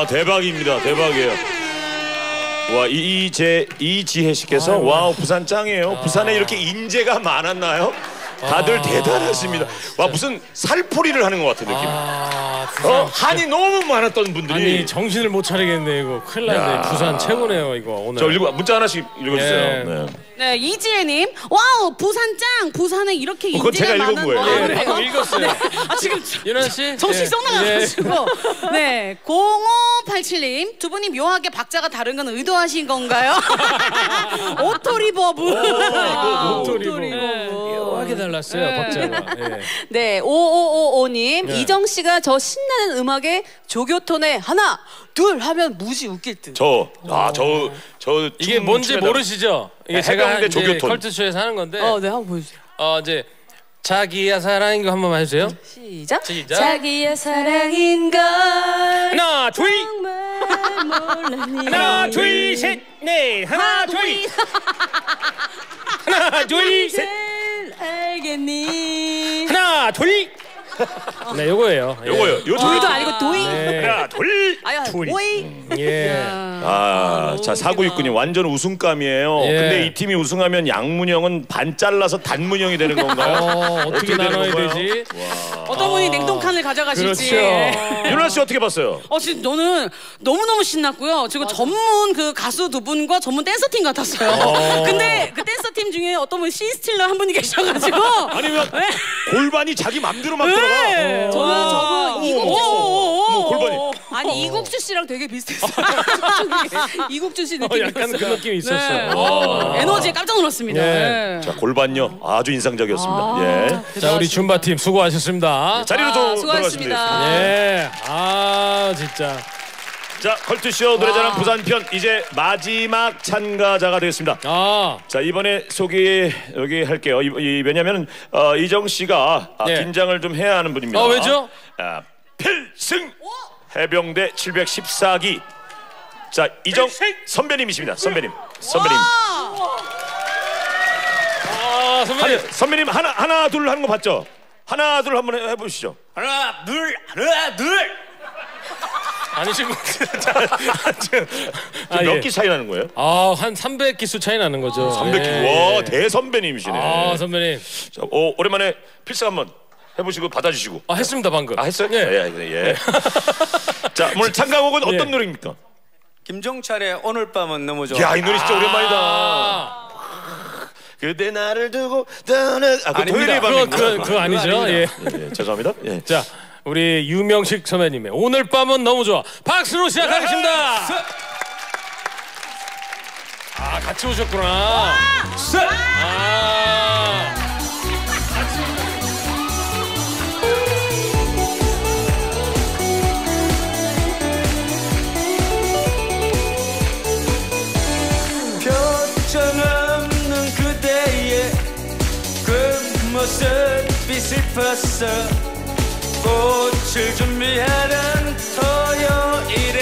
와 대박입니다. 대박이에요. 와 이제 이지혜 씨께서 wow 부산 짱이에요. 부산에 이렇게 인재가 많았나요? 다들 아. 대단하십니다. 와 무슨 살풀이를 하는 것 같은 느낌. 아, 어, 한이 너무 많았던 분들이. 아니 정신을 못 차리겠네 이거 큰일 났네 야. 부산 최고네요 이거 오늘 저 읽어 문자 하나씩 읽어주세요. 예. 네. 네, 이지혜님, wow, 부산 짱! 부산에 이렇게 그건 인재가 제가 읽은 많은 거예요. 아, 예, 그래요? 방금 읽었어요. 네. 아, 지금 윤화 씨 정신 예. 쏙 나가가지고. 네, 0587님, 두 분이 묘하게 박자가 다른 건 의도하신 건가요? 오토리버브. 오토리버브. 묘하게 달랐어요 네. 박자가 예. 네, 5555님, 네. 이정 씨가 저 신나는 음악에 조교톤에 하나, 둘 하면 무지 웃길 듯. 저 아 저 저 이게 뭔지 모르시죠? 이게 네, 제가 해병대 이제 조교톤. 컬트쇼에서 하는 건데 어, 네, 한번 보여주세요. 어 이제 자기야 사랑인 거 한 번만 해주세요. 시작. 시작. 자기야 사랑인 걸 하나 둘 정말 몰랐니 하나 둘 셋 넷 하나 둘 하나 둘셋 알겠니 하나 둘. 네, 요거예요. 예. 요거요. 요 둘도 아니고 도이 네. 하나 둘. 아야 둘. 오이 예. 아, 자 사구 육군이 완전 우승감이에요. 예. 근데 이 팀이 우승하면 양문형은 반 잘라서 단문형이 되는 건가요? 어, 어떻게 되는 나눠야 건가요? 되지? 어떤 분이 냉동칸을 가져가실지 그렇죠. 윤아 씨 어떻게 봤어요? 어, 지금 저는 너무너무 신났고요. 지금 전문 그 가수 두 분과 전문 댄서팀 같았어요. 어. 근데 그 댄서팀 중에 어떤 분 씬스틸러 한 분이 계셔가지고. 아니면 네. 골반이 자기 맘대로 막 들어가. 네. 저는 어. 저분 이국주 어머, 골반이. 아니 이국주 씨랑 되게 비슷했어요. 이국주 씨 어, 느낌이 약간 그. 느낌이 있었어요. 네. 어. 에너지에 깜짝 놀랐습니다. 네. 네. 자 골반요 아주 인상적이었습니다. 아. 예. 자 우리 줌바 팀 수고하셨습니다. 자리로 좀 수고하셨습니다. 들어가시면 예. 아 진짜. 자 컬투쇼 노래자랑 부산편 이제 마지막 참가자가 되겠습니다. 아. 자 이번에 소개 여기 할게요. 이, 이, 왜냐하면 어, 이정 씨가 아, 네. 긴장을 좀 해야 하는 분입니다. 아, 왜죠? 아, 필승 해병대 714기. 자 이정 선배님이십니다. 선배님. 선배님. 아 선배님. 아니, 선배님 하나 하나 둘 하는 거 봤죠? 하나 둘 한번 해- 해보시죠. 하나 둘 하나 둘 아니시고 몇기 차이 나는 거예요? 아 한 300기수 차이 나는 거죠. 300기. 예. 와 대선배님이시네. 아 선배님. 자, 오, 오랜만에 필승 한번 해보시고 받아주시고. 아 했습니다 방금. 아 했어요? 예. 예, 예. 예. 자 오늘 참가곡은 어떤 예. 노래입니까? 김종철의 오늘 밤은 너무 좋아 야 이 노래 진짜 오랜만이다. 아, 그대 나를 두고 떠나. 아, 그. 토요일의 그거 밤인가? 그거 그거 아니죠? 예. 예, 예, 죄송합니다. 예. 자 우리 유명식 선배님의 오늘 밤은 너무 좋아 박수로 시작하겠습니다. 아 같이 오셨구나. 아. 표정 없는 그대의 그 모습이 슬펐어 꽃을 준비하는 토요일에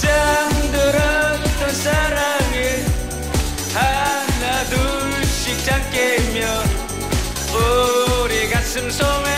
잠들었던 사랑을 하나 둘씩 잠 깨며 우리 가슴 속에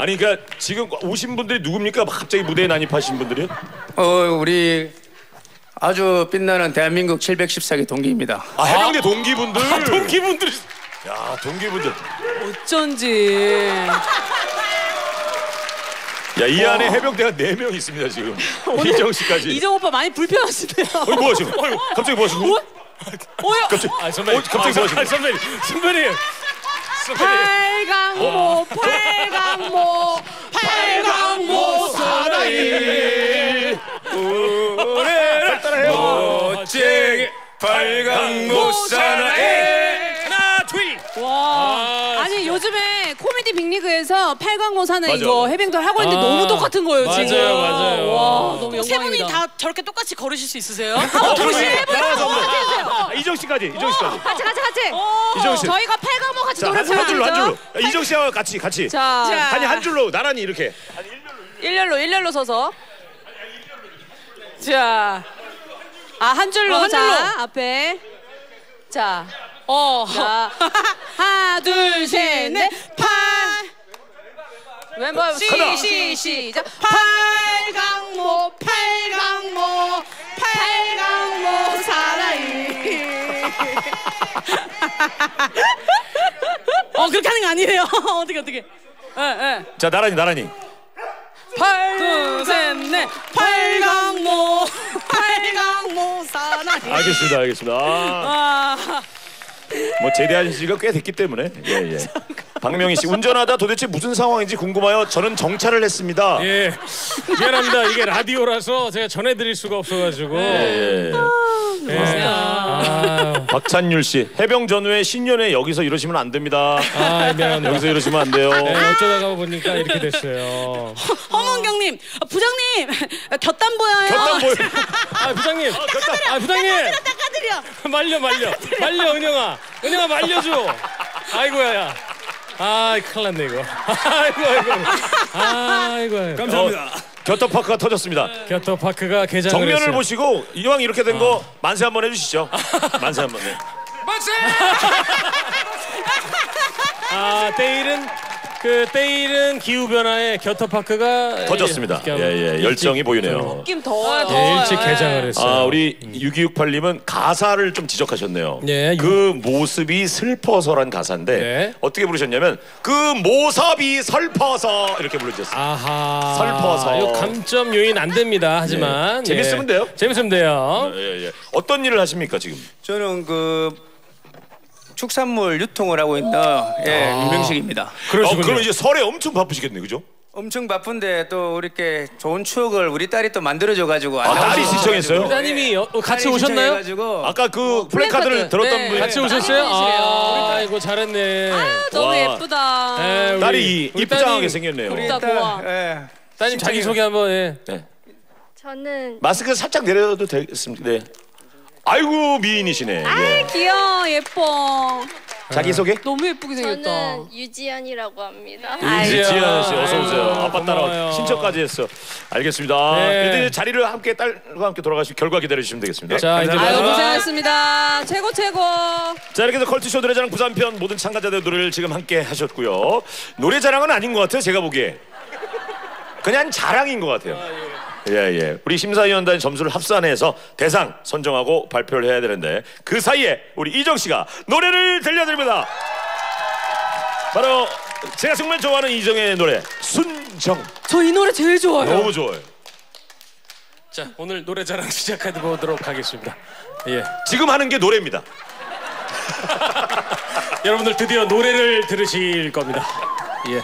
아니 그러니까 지금 오신 분들이 누굽니까? 갑자기 무대에 난입하신 분들이? 어 우리 아주 빛나는 대한민국 714기 동기입니다 아 해병대 동기분들. 아, 동기분들 야 동기분들. 어쩐지 야 이 안에 해병대가 4명 있습니다 지금. 이정 씨까지. 이정 오빠 많이 불편하시네요. 어이 뭐 하시고? 어이, 갑자기 뭐 하시고? 오야 갑자기. 아 선배님 어, 갑자기 뭐 하시고? 아, 선배님 선배님 선배님 팔강모 팔강모 팔강모 사나이 노래를 따라해요. 멋쟁이 발광모 사나이 하나 둘. 와. 아니 요즘에 코미디 빅리그에서 팔강모 사는 맞아. 이거 해병들 하고 있는데 아, 너무 똑같은 거예요 맞아요, 지금 맞아요. 와 너무 세 분이 영광입니다 다 저렇게 똑같이 걸으실 수 있으세요? 어. 해보자. 한번. 같이 해주세요. 아, 이정 씨까지. 이정 씨까지. 같이 같이 같이 이정 씨. 저희가 팔강모 같이 자, 노래 한, 한 줄로 한 줄로. 부르죠 야, 이정 씨와 같이 같이. 자 아니 한 줄로 나란히 이렇게. 일렬로 일렬로 서서 자 아, 한 줄로, 어, 한 줄로. 자, 앞에. 자. 어. 자. 하나, 둘, 셋, 넷, 팔. 왼발 시, 시, 시, 시, 시작. 팔강모, 팔강모, 팔강모 사나이. 어, 그렇게 하는 거 아니에요. 어떻게, 어떻게. 예, 예. 자 나란히 나란히. 팔, 둘, 셋, 넷. 팔강모, 팔강모 사나이. 알겠습니다, 알겠습니다. 아, 아, 뭐 제대한 지가 꽤 됐기 때문에. 예, 예. 박명희 씨 운전하다 도대체 무슨 상황인지 궁금하여 저는 정차를 했습니다. 예. 미안합니다. 이게 라디오라서 제가 전해드릴 수가 없어가지고. 예, 예. 예. 아, 박찬율 씨 해병 전후에 신년회 여기서 이러시면 안 됩니다. 아, 미안합니다. 여기서 이러시면 안 돼요. 네, 어쩌다가 보니까 이렇게 됐어요. 허문경님, 아, 부장님, 곁단 보여요. 곁단 보여. 아 부장님. 아 부장님. 닦아드려. 말려 말려 말려 은영아 은영아 말려줘. 아이고야 야. 아 큰일 났네 이거. 아이고 아이고. 아이고. 아이고. 감사합니다. 겨터파크가 터졌습니다. 겨터파크가 개장을 정면을 했어요. 보시고 이왕 이렇게 된 거 만세 한번 해주시죠. 만세 한번. 네. 아 때일은 그 때일은 기후 변화에 겨터파크가 터졌습니다. 예, 예, 예, 열정이 보이네요. 느낌 더워요. 예, 일찍 개장을 했어요. 아, 우리 6268님은 가사를 좀 지적하셨네요. 예, 그 모습이 슬퍼서란 가사인데 어떻게 부르셨냐면 그 모습이 슬퍼서 이렇게 부르셨어요. 아하. 슬퍼서. 이거 감점 요인 안 됩니다. 하지만 네. 재밌으면 돼요. 재밌으면 돼요. 예, 예. 어떤 일을 하십니까 지금? 저는 그 축산물 유통을 하고 있는 예, 아. 유명식입니다. 어, 그럼 이제 설에 엄청 바쁘시겠네, 그죠? 엄청 바쁜데 또 이렇게 좋은 추억을 우리 딸이 또 만들어줘 가지고 아, 딸이 신청했어요? 따님이 어, 같이 오셨나요? 아까 그 플래카드를 들었던 네, 분이 같이 오셨어요? 아, 아이고 잘했네. 너무 와. 예쁘다. 네, 우리- 딸이 우리 이쁘장하게 생겼네요. 우리 딸. 예. 따님 자기 소개 한번 해. 네. 저는 마스크 살짝 내려도 되겠습니다. 네. 아이고 미인이시네. 아, 예. 귀여워, 예뻐. 자기 소개? 너무 예쁘게 생겼다. 저는 유지연이라고 합니다. 지연 씨 어서 오세요. 아빠 따라 고마워요. 신청까지 했어. 알겠습니다. 네. 일단 이제 자리를 함께 딸과 함께 돌아가시고 결과 기다려 주시면 되겠습니다. 자, 이제 아유, 마지막 고생하셨습니다. 최고, 최고. 자 이렇게 해서 컬투쇼 노래자랑 부산편 모든 참가자들 노래를 지금 함께 하셨고요. 노래 자랑은 아닌 것 같아요. 제가 보기에 그냥 자랑인 것 같아요. 예 예. 우리 심사위원단 점수를 합산해서 대상 선정하고 발표를 해야 되는데 그 사이에 우리 이정 씨가 노래를 들려드립니다. 바로 제가 정말 좋아하는 이정의 노래 순정. 저 이 노래 제일 좋아요. 너무 좋아요. 자 오늘 노래 자랑 시작해 보도록 하겠습니다. 예. 지금 하는 게 노래입니다. 여러분들 드디어 노래를 들으실 겁니다. 예.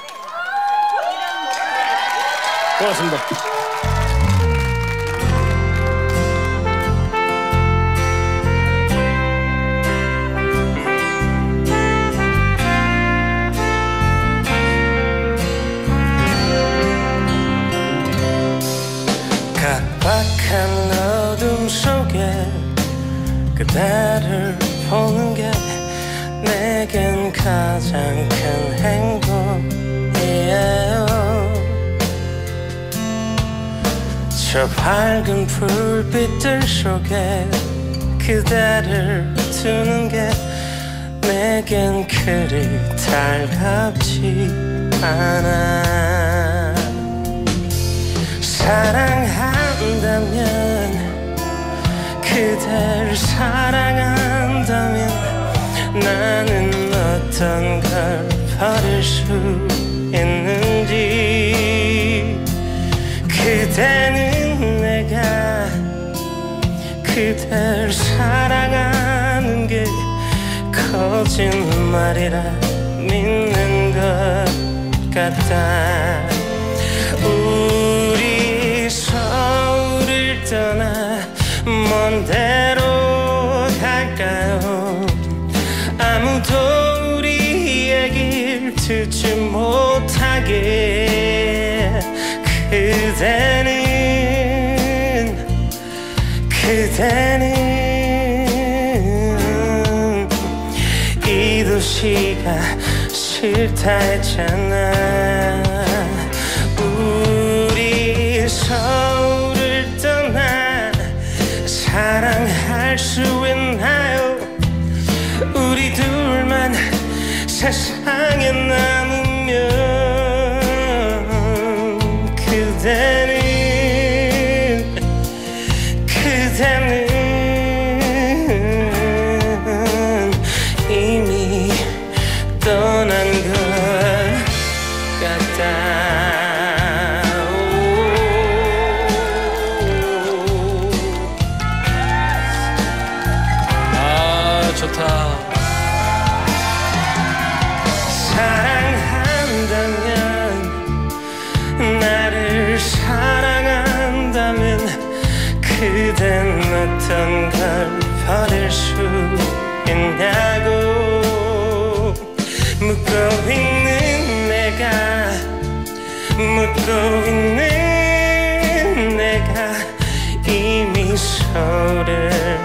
고맙습니다. 가장 큰 행복이에요. 저 밝은 불빛들 속에 그대를 두는 게 내겐 그리 달갑지 않아. 사랑한다면 그댈 사랑한다면 나는 어떤 걸 버릴 수 있는지. 그대는 내가 그댈 사랑하는 게 거짓말이라 믿는 것 같다. 우리 서울을 떠나 먼 데로 듣지 못하게 그대는 그대는 이 도시가 싫다 했잖아. 우리 서울을 떠나 사랑해 있나요? 우리 둘만 세상 에남 묻고 있는 내가 이미 서울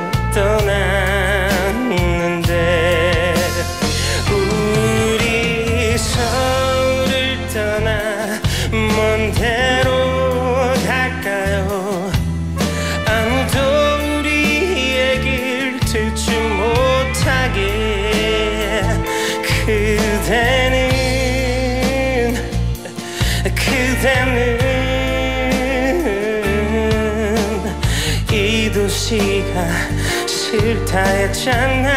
다 했잖아.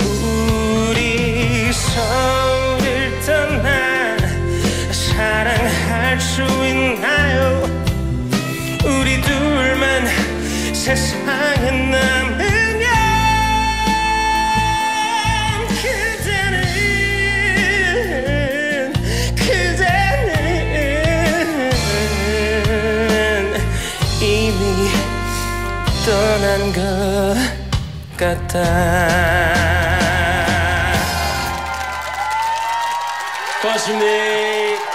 우리 서울을 떠나 사랑할 수 있나요? 우리 둘만 세상 같다 고맙습니다.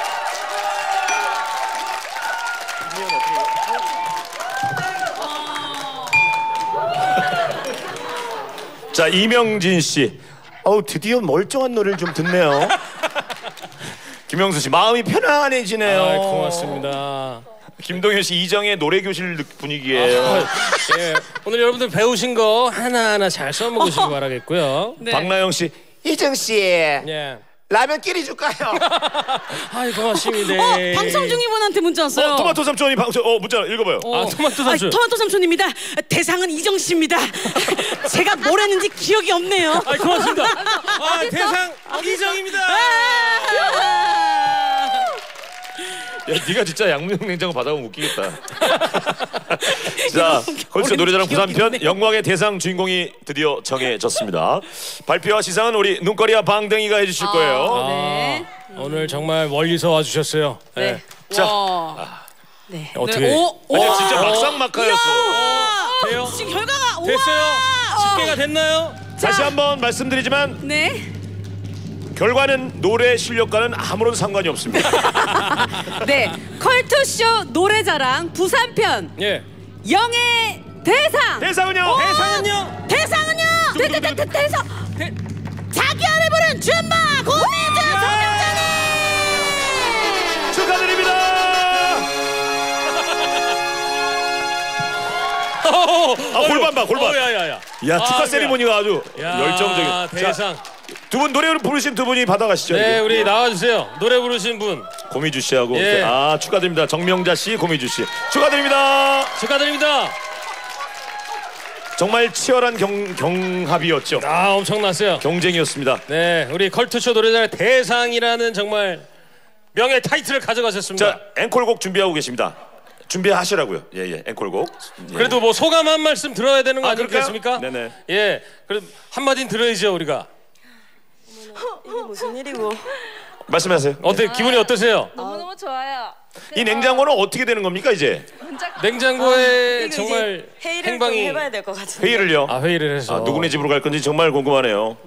자 이명진 씨. 어우 드디어 멀쩡한 노래를 좀 듣네요. 김영수 씨 마음이 편안해지네요. 아, 고맙습니다. 김동현 씨 이정의 노래 교실 느- 분위기예요. 아, 예. 오늘 여러분들 배우신 거 하나하나 잘 써먹으시기 바라겠고요. 네. 박나영 씨. 이정 씨 예. 라면 끼리 줄까요? 아이 고맙습니다. 어, 방송 중인 분한테 문자 왔어요. 어, 토마토 삼촌이 방송 어 문자 읽어봐요. 어. 아니, 토마토 삼촌입니다. 대상은 이정 씨입니다. 제가 뭘 했는지 기억이 없네요. 아 고맙습니다. 아 대상 이정입니다. 야, 네가 진짜 양문형 냉장고 받아오면 웃기겠다. 자, 헐스 노래자랑 부산편 영광의 대상 주인공이 드디어 정해졌습니다. 발표와 시상은 우리 눈거리와 방댕이가 해주실 거예요. 아, 오늘 정말 멀리서 와주셨어요. 네. 자, 네. 어떻게? 네. 오, 아니, 오. 진짜 막상막하였어. 돼요? 지금 결과가! 됐어요? 집계가 됐나요? 다시 한번 말씀드리지만 네. 결과는 노래 실력과는 아무런 상관이 없습니다. 네. 컬투쇼 노래자랑 부산편 예. 영예 대상. 대상은요? 오! 대상은요? 대상은요? 대, 대, 대, 대, 대상. 자기 안에 부른 줌바 고민주 정명자님. 축하드립니다. 아, 골반 봐, 골반. 어, 야야 야. 야, 축하 아, 세리머니가 아주 야, 열정적인. 대상. 두 분 노래 부르신 두 분이 받아가시죠. 네, 이게. 우리 나와주세요. 노래 부르신 분. 고미주 씨하고 예. 아 축하드립니다. 정명자 씨, 고미주 씨 축하드립니다. 축하드립니다. 정말 치열한 경, 경합이었죠. 아 엄청났어요. 경쟁이었습니다. 네, 우리 컬투쇼 노래자랑 대상이라는 정말 명예 타이틀을 가져가셨습니다. 자 앵콜곡 준비하고 계십니다. 준비하시라고요. 예 예 앵콜곡. 예. 그래도 뭐 소감 한 말씀 들어야 되는 거 아, 아니겠습니까? 네네. 예, 그래도 한 마디는 들어야죠 우리가. 이게 무슨 일이고? 말씀하세요. 어때 기분이 어떠세요? 너무너무 좋아요. 이 냉장고는 어떻게 되는 겁니까 이제? 냉장고에 이거 정말 이제 회의를 행방이 좀 해봐야 될 것 같은데. 회의를요. 아 회의를 해서 아, 누구네 집으로 갈 건지 정말 궁금하네요.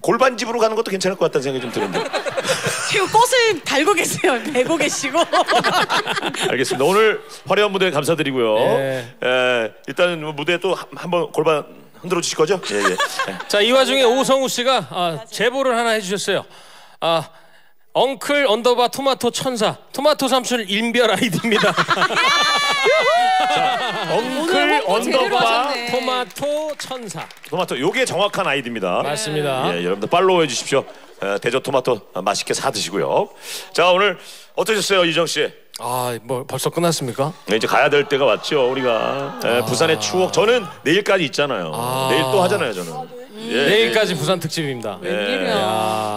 골반 집으로 가는 것도 괜찮을 것 같다는 생각이 좀 드는데. 지금 꽃을 달고 계세요. 메고 계시고. 알겠습니다. 오늘 화려한 무대 감사드리고요. 예. 예, 일단 뭐 무대 또 한- 한번 골반 흔들어 주실 거죠? 예, 예. 자, 이 와중에 오성우 씨가 아, 제보를 하나 해주셨어요. 아, uncle underbar 토마토 천사 토마토 삼촌 인별 아이디입니다. uncle underbar 토마토 천사. 토마토 요게 정확한 아이디입니다. 맞습니다. 예, 여러분들 follow 해 주십시오. 에, 대저 토마토 맛있게 사 드시고요. 자, 오늘 어떠셨어요, 이정 씨? 아, 뭐 벌써 끝났습니까? 네, 이제 가야 될 때가 왔죠, 우리가. 예, 부산의 추억. 저는 내일까지 있잖아요. 내일 또 하잖아요, 저는. 예, 내일까지 부산 특집입니다. 예.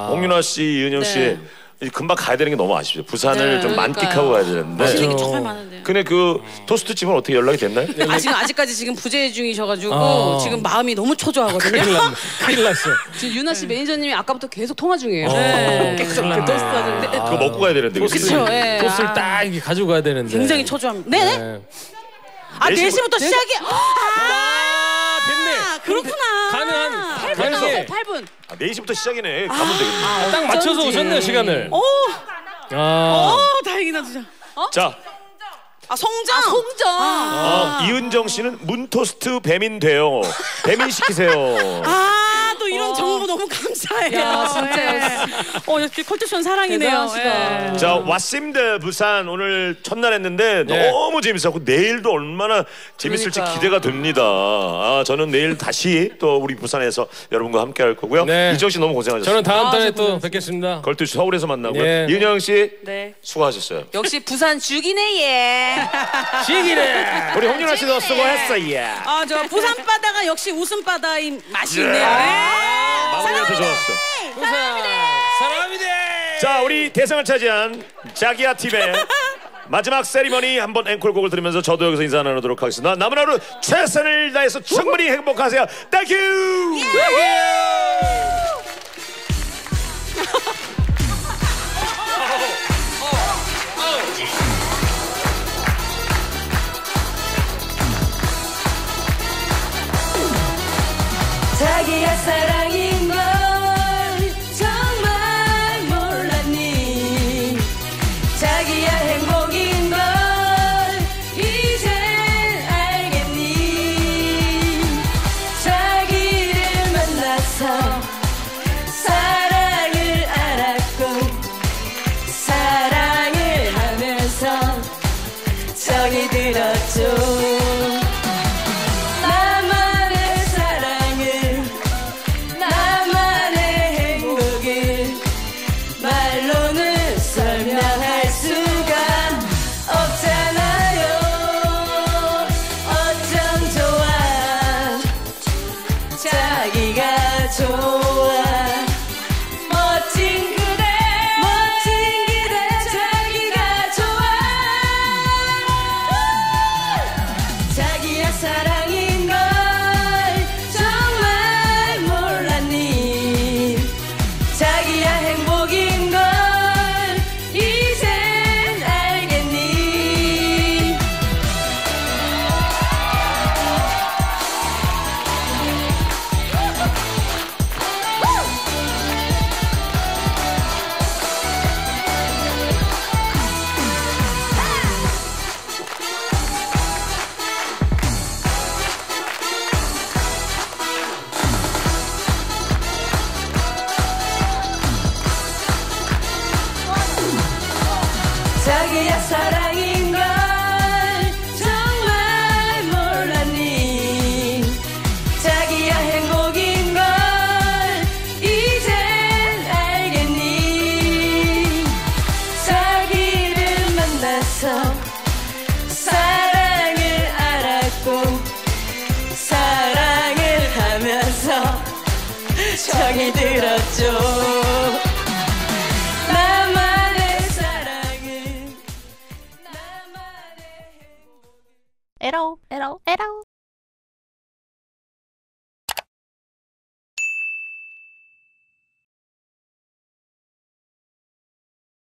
홍윤아 씨, 이은영 씨. 네. 금방 가야 되는 게 너무 아쉽죠. 부산을 네, 좀. 만끽하고 가야 되는데. 맛있는 게 정말 많은데. 근데 그 토스트 집은 어떻게 연락이 됐나요? 아직 아직까지 지금 부재 중이셔가지고 아. 지금 마음이 너무 초조하거든요. 큰일 났네. 큰일 났어. 지금 유나 씨 매니저님이 아까부터 계속 통화 중이에요. 어, 네. 계속 났네. 토스트 하는데. 그거 먹고 가야 되는데. 그쵸, 예. 토스를 아. 딱 이렇게 가지고 가야 되는데. 굉장히 초조합니다. 네네. 네. 아네 4시부터 시- 시작이. 아, 됐네. 그렇구나. 가능한 8분 가능해. 남았어요. 8분. 아, 4시부터 시작이네. 가면 되겠네. 아, 딱 맞춰서 오셨네요 시간을. 오, 아. 오, 다행이다 진짜. 자, 아 성장. 아, 송정. 어, 이은정 씨는 문토스트 배민 돼요. 배민 시키세요. 아, 또 이런 정보 너무 감사해요. 야, 진짜 예. 어, 역시 컬투션 사랑이네요. 대단하시다. 예. 자, 왔습니다. 부산 오늘 첫날 했는데 네. 너무 재밌었고 내일도 얼마나 재밌을지 그러니까요. 기대가 됩니다. 아, 저는 내일 다시 또 우리 부산에서 여러분과 함께 할 거고요. 네. 이정 씨 너무 고생하셨어요. 저는 다음 아, 달에 저또 뵙겠습니다. 걸투 서울에서 만나고요. 네. 이은영 씨 네. 수고하셨어요. 역시 부산 죽이네 얘. 시기네. 우리 홍윤화 씨도 수고했어요. 아, 저 부산 바다가 역시 웃음 바다인 맛이 예. 있네요. 예. 마무리가 더 좋았어. 부산 사랑합니다. 자, 우리 대상을 차지한 자기야 팀의 마지막 세리머니 한번 앵콜곡을 들으면서 저도 여기서 인사 나누도록 하겠습니다. 남은 하루 최선을 다해서 충분히 행복하세요. Thank you! 자기